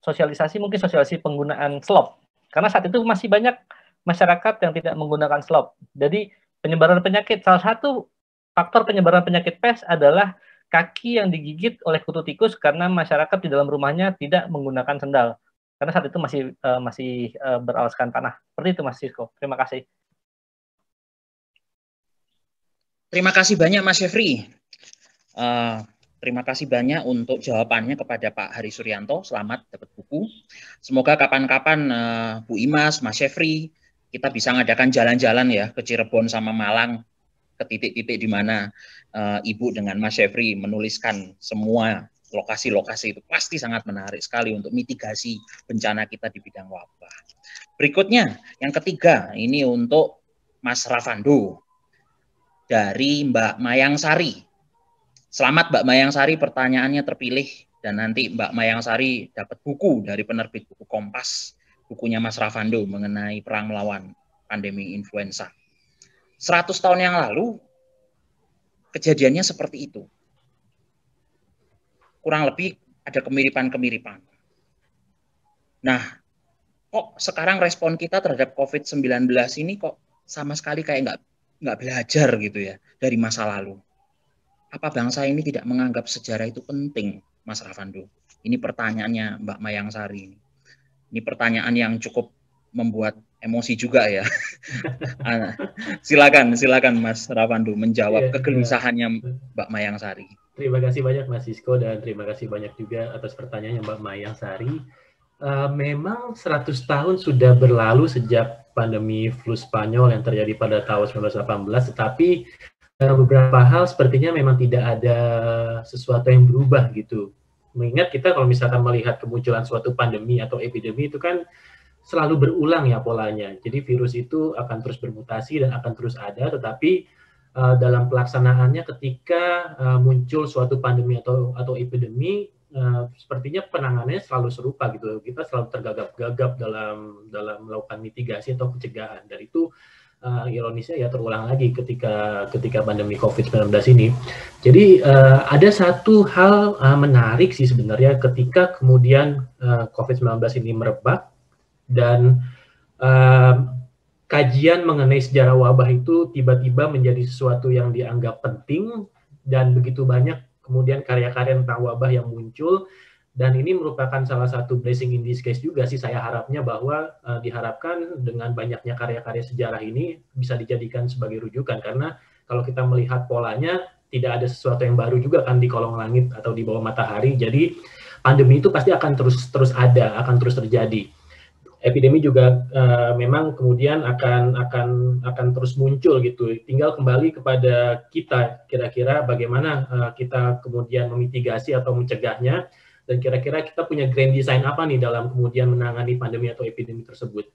sosialisasi mungkin sosialisasi penggunaan slop. Karena saat itu masih banyak masyarakat yang tidak menggunakan slop. Jadi penyebaran penyakit salah satu faktor penyebaran penyakit pes adalah kaki yang digigit oleh kutu tikus karena masyarakat di dalam rumahnya tidak menggunakan sendal. Karena saat itu masih uh, masih uh, beralaskan tanah. Seperti itu Mas Sisko. Terima kasih. Terima kasih banyak Mas Syefri. Uh, terima kasih banyak untuk jawabannya kepada Pak Hari Suryanto. Selamat dapat buku. Semoga kapan-kapan uh, Bu Imas, Mas Syefri, kita bisa ngadakan jalan-jalan ya ke Cirebon sama Malang ke titik-titik di mana uh, Ibu dengan Mas Syefri menuliskan semua lokasi-lokasi itu pasti sangat menarik sekali untuk mitigasi bencana kita di bidang wabah. Berikutnya, yang ketiga, ini untuk Mas Rafando dari Mbak Mayang Sari. Selamat Mbak Mayang Sari, pertanyaannya terpilih dan nanti Mbak Mayang Sari dapat buku dari penerbit buku Kompas bukunya Mas Rafando mengenai perang melawan pandemi influenza. 100 tahun yang lalu kejadiannya seperti itu. Kurang lebih ada kemiripan-kemiripan. Nah, kok sekarang respon kita terhadap COVID-19 ini kok sama sekali kayak nggak nggak belajar gitu ya dari masa lalu. Apa bangsa ini tidak menganggap sejarah itu penting, Mas Rafando? Ini pertanyaannya Mbak Mayang Sari. Ini pertanyaan yang cukup membuat emosi juga ya. (laughs) Silakan, silakan Mas Rafando menjawab ya, kegelisahannya Mbak Mayang Sari. Terima kasih banyak Mas Sisko dan terima kasih banyak juga atas pertanyaannya Mbak Mayang Sari. Uh, memang 100 tahun sudah berlalu sejak pandemi flu Spanyol yang terjadi pada tahun 1918, tetapi uh, beberapa hal sepertinya memang tidak ada sesuatu yang berubah gitu. Mengingat kita kalau misalkan melihat kemunculan suatu pandemi atau epidemi itu kan selalu berulang ya polanya. Jadi virus itu akan terus bermutasi dan akan terus ada, tetapi uh, dalam pelaksanaannya ketika uh, muncul suatu pandemi atau atau epidemi uh, sepertinya penanganannya selalu serupa gitu. Kita selalu tergagap-gagap dalam dalam melakukan mitigasi atau pencegahan. Dan itu uh, ironisnya ya terulang lagi ketika ketika pandemi COVID-19 ini. Jadi uh, ada satu hal uh, menarik sih sebenarnya ketika kemudian uh, COVID-19 ini merebak dan uh, kajian mengenai sejarah wabah itu tiba-tiba menjadi sesuatu yang dianggap penting dan begitu banyak kemudian karya-karya tentang wabah yang muncul dan ini merupakan salah satu blessing in disguise juga sih saya harapnya bahwa uh, diharapkan dengan banyaknya karya-karya sejarah ini bisa dijadikan sebagai rujukan. Karena kalau kita melihat polanya tidak ada sesuatu yang baru juga kan di kolong langit atau di bawah matahari. Jadi pandemi itu pasti akan terus terus ada akan terus terjadi. Epidemi juga uh, memang kemudian akan akan akan terus muncul gitu. Tinggal kembali kepada kita kira-kira bagaimana uh, kita kemudian memitigasi atau mencegahnya dan kira-kira kita punya grand design apa nih dalam kemudian menangani pandemi atau epidemi tersebut.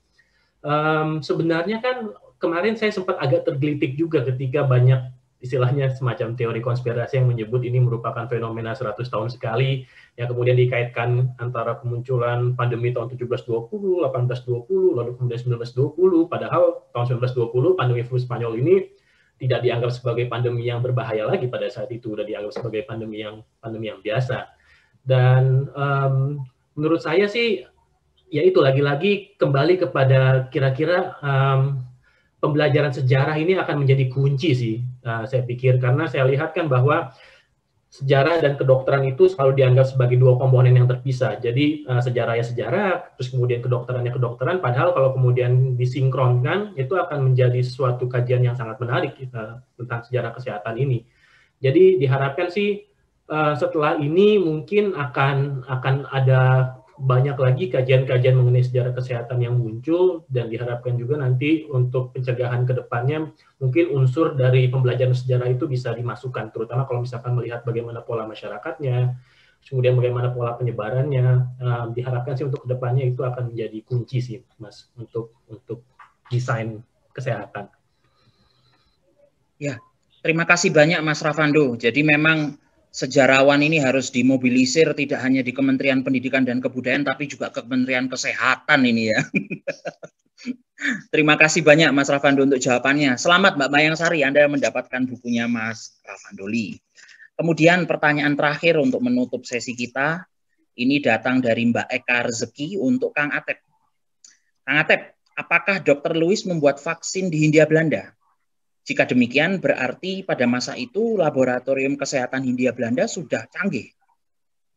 Um, sebenarnya kan kemarin saya sempat agak tergelitik juga ketika banyak istilahnya semacam teori konspirasi yang menyebut ini merupakan fenomena 100 tahun sekali yang kemudian dikaitkan antara kemunculan pandemi tahun 1720, 1820, lalu kemudian 1920 padahal tahun 1920 pandemi flu Spanyol ini tidak dianggap sebagai pandemi yang berbahaya lagi pada saat itu sudah dianggap sebagai pandemi yang pandemi yang biasa dan um, menurut saya sih ya itu lagi-lagi kembali kepada kira-kira um, pembelajaran sejarah ini akan menjadi kunci sih, uh, saya pikir karena saya lihat kan bahwa sejarah dan kedokteran itu selalu dianggap sebagai dua komponen yang terpisah. Jadi uh, sejarah ya sejarah, terus kemudian kedokterannya kedokteran. Padahal kalau kemudian disinkronkan itu akan menjadi suatu kajian yang sangat menarik uh, tentang sejarah kesehatan ini. Jadi diharapkan sih uh, setelah ini mungkin akan akan ada banyak lagi kajian-kajian mengenai sejarah kesehatan yang muncul dan diharapkan juga nanti untuk pencegahan ke depannya mungkin unsur dari pembelajaran sejarah itu bisa dimasukkan terutama kalau misalkan melihat bagaimana pola masyarakatnya kemudian bagaimana pola penyebarannya uh, diharapkan sih untuk ke depannya itu akan menjadi kunci sih mas untuk untuk desain kesehatan. Ya, terima kasih banyak Mas Rafando. Jadi memang sejarawan ini harus dimobilisir tidak hanya di Kementerian Pendidikan dan Kebudayaan tapi juga ke Kementerian Kesehatan ini ya. (laughs) Terima kasih banyak Mas Rafando untuk jawabannya. Selamat Mbak Mayang Sari, Anda mendapatkan bukunya Mas Rafandoli. Kemudian pertanyaan terakhir untuk menutup sesi kita, ini datang dari Mbak Eka Rezeki untuk Kang Atep. Kang Atep, apakah Dr. Louis membuat vaksin di Hindia Belanda? Jika demikian, berarti pada masa itu laboratorium kesehatan Hindia Belanda sudah canggih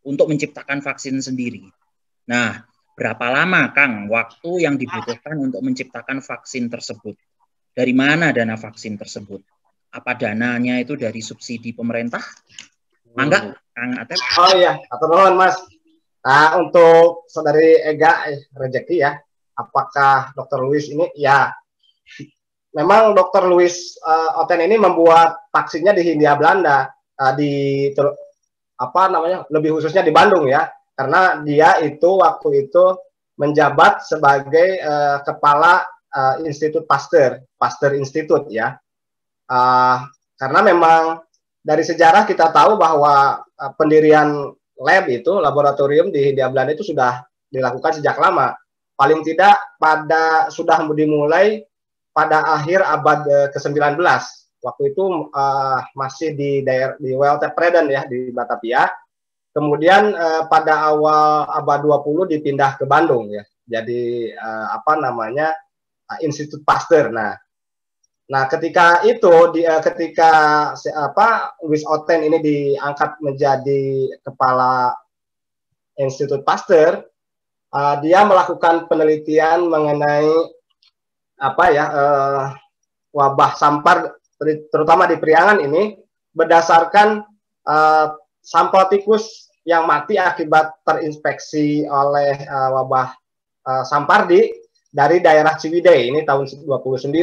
untuk menciptakan vaksin sendiri. Nah, berapa lama, Kang, waktu yang dibutuhkan untuk menciptakan vaksin tersebut? Dari mana dana vaksin tersebut? Apa dananya itu dari subsidi pemerintah? Mangga, Kang Atep. Oh iya, atau mohon Mas. Nah, untuk saudari Ega eh, rezeki ya, apakah Dr. Louis ini ya memang Dr. Louis uh, Oten ini membuat vaksinnya di Hindia Belanda uh, di ter, apa namanya lebih khususnya di Bandung ya karena dia itu waktu itu menjabat sebagai uh, kepala uh, Institut Pasteur Pasteur Institute ya uh, karena memang dari sejarah kita tahu bahwa uh, pendirian lab itu laboratorium di Hindia Belanda itu sudah dilakukan sejak lama paling tidak pada sudah dimulai pada akhir abad eh, ke-19. Waktu itu uh, masih di daerah di Welte Preden ya di Batavia. Kemudian uh, pada awal abad 20 dipindah ke Bandung ya. jadi uh, apa namanya uh, Institut Pasteur. Nah, nah ketika itu di, uh, ketika apa Louis Otten ini diangkat menjadi kepala Institut Pasteur, uh, dia melakukan penelitian mengenai apa ya uh, wabah sampar terutama di Priangan ini berdasarkan uh, sampel tikus yang mati akibat terinspeksi oleh uh, wabah uh, Sampardi dari daerah Ciwidey ini tahun 29.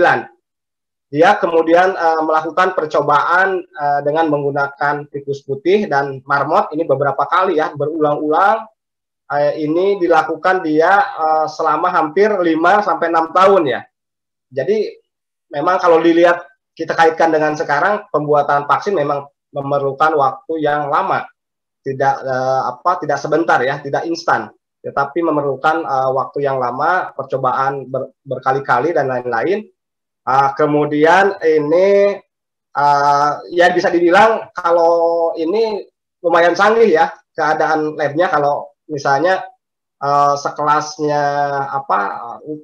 Dia kemudian uh, melakukan percobaan uh, dengan menggunakan tikus putih dan marmot ini beberapa kali ya berulang-ulang. Ini dilakukan dia selama hampir 5 sampai 6 tahun ya. Jadi memang kalau dilihat kita kaitkan dengan sekarang pembuatan vaksin memang memerlukan waktu yang lama. Tidak uh, apa tidak sebentar ya, tidak instan tetapi memerlukan uh, waktu yang lama, percobaan ber, berkali-kali dan lain-lain. Uh, kemudian ini uh, ya bisa dibilang kalau ini lumayan canggih ya keadaan labnya kalau misalnya uh, sekelasnya apa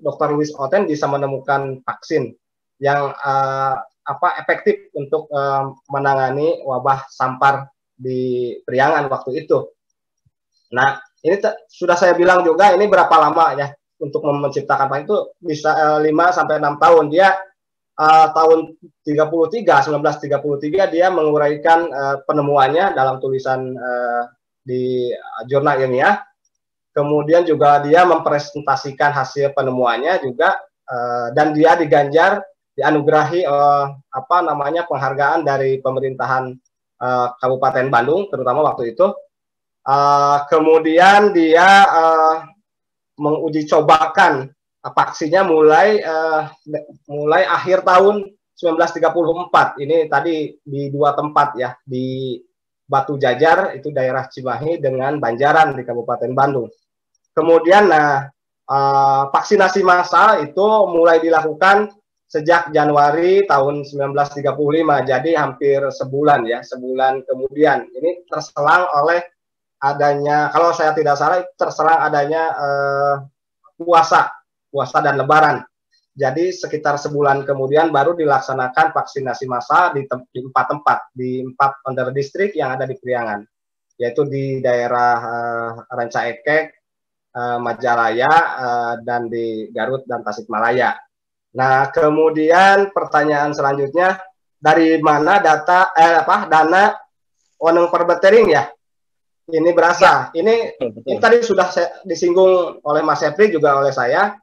Dr. Louis Oten bisa menemukan vaksin yang uh, apa efektif untuk uh, menangani wabah sampar di Priangan waktu itu. Nah, ini sudah saya bilang juga ini berapa lama ya untuk menciptakan paling itu bisa uh, eh, 5 sampai 6 tahun. Dia uh, tahun 33 1933 dia menguraikan uh, penemuannya dalam tulisan uh, di jurnal ilmiah. Kemudian juga dia mempresentasikan hasil penemuannya juga uh, dan dia diganjar dianugerahi uh, apa namanya penghargaan dari pemerintahan uh, Kabupaten Bandung terutama waktu itu Uh, kemudian dia uh, menguji cobakan vaksinnya mulai uh, mulai akhir tahun 1934. Ini tadi di dua tempat ya di Batu Jajar itu daerah Cimahi dengan Banjaran di Kabupaten Bandung. Kemudian nah uh, vaksinasi massal itu mulai dilakukan sejak Januari tahun 1935. Jadi hampir sebulan ya, sebulan kemudian. Ini terselang oleh adanya kalau saya tidak salah terserang adanya uh, puasa puasa dan lebaran jadi sekitar sebulan kemudian baru dilaksanakan vaksinasi massal di, di empat tempat di empat under distrik yang ada di Priangan yaitu di daerah uh, Ranca Ekek uh, Majalaya uh, dan di Garut dan Tasikmalaya. Nah kemudian pertanyaan selanjutnya dari mana data eh apa dana oneng perbetering ya ini berasa. Ya. Ini, ini tadi sudah saya, disinggung oleh Mas Efri juga oleh saya.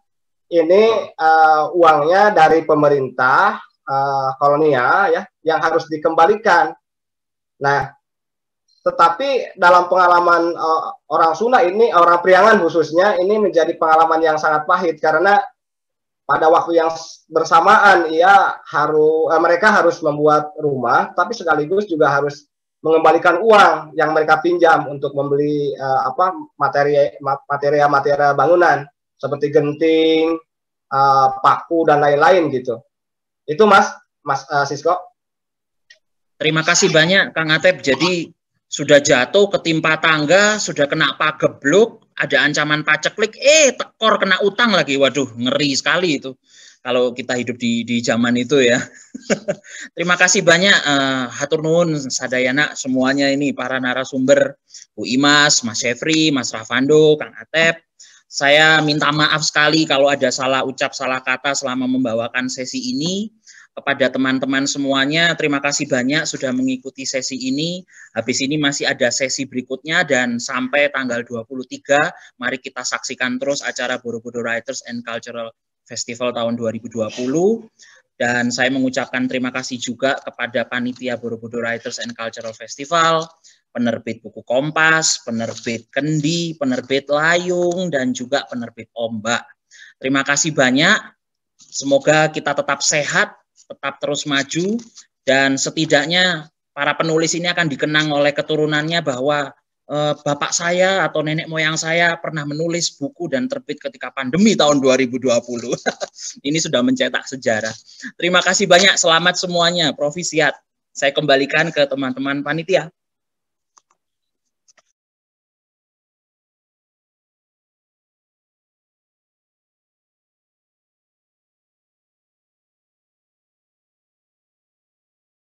Ini uh, uangnya dari pemerintah uh, kolonial ya yang harus dikembalikan. Nah, tetapi dalam pengalaman uh, orang Sunda ini orang Priangan khususnya ini menjadi pengalaman yang sangat pahit karena pada waktu yang bersamaan ia harus uh, mereka harus membuat rumah tapi sekaligus juga harus mengembalikan uang yang mereka pinjam untuk membeli uh, apa materi materi materi bangunan seperti genting, uh, paku dan lain-lain gitu. Itu Mas, Mas uh, Sisko. Terima kasih banyak Kang Atep. Jadi sudah jatuh ketimpa tangga, sudah kena pagebluk, ada ancaman paceklik, eh tekor kena utang lagi. Waduh, ngeri sekali itu kalau kita hidup di di zaman itu ya. (laughs) Terima kasih banyak uh, hatur nuhun sadayana semuanya ini para narasumber Bu Imas, Mas Syefri, Mas Rafando, Kang Atep. Saya minta maaf sekali kalau ada salah ucap, salah kata selama membawakan sesi ini. Kepada teman-teman semuanya, terima kasih banyak sudah mengikuti sesi ini. Habis ini masih ada sesi berikutnya dan sampai tanggal 23, mari kita saksikan terus acara Borobudur Writers and Cultural Festival tahun 2020 dan saya mengucapkan terima kasih juga kepada panitia Borobudur Writers and Cultural Festival, penerbit buku Kompas, penerbit Kendi, penerbit Layung dan juga penerbit Ombak. Terima kasih banyak. Semoga kita tetap sehat, tetap terus maju dan setidaknya para penulis ini akan dikenang oleh keturunannya bahwa Eh, bapak saya atau nenek moyang saya pernah menulis buku dan terbit ketika pandemi tahun 2020. (laughs) Ini sudah mencetak sejarah. Terima kasih banyak, selamat semuanya, Profisiat. Saya kembalikan ke teman-teman panitia.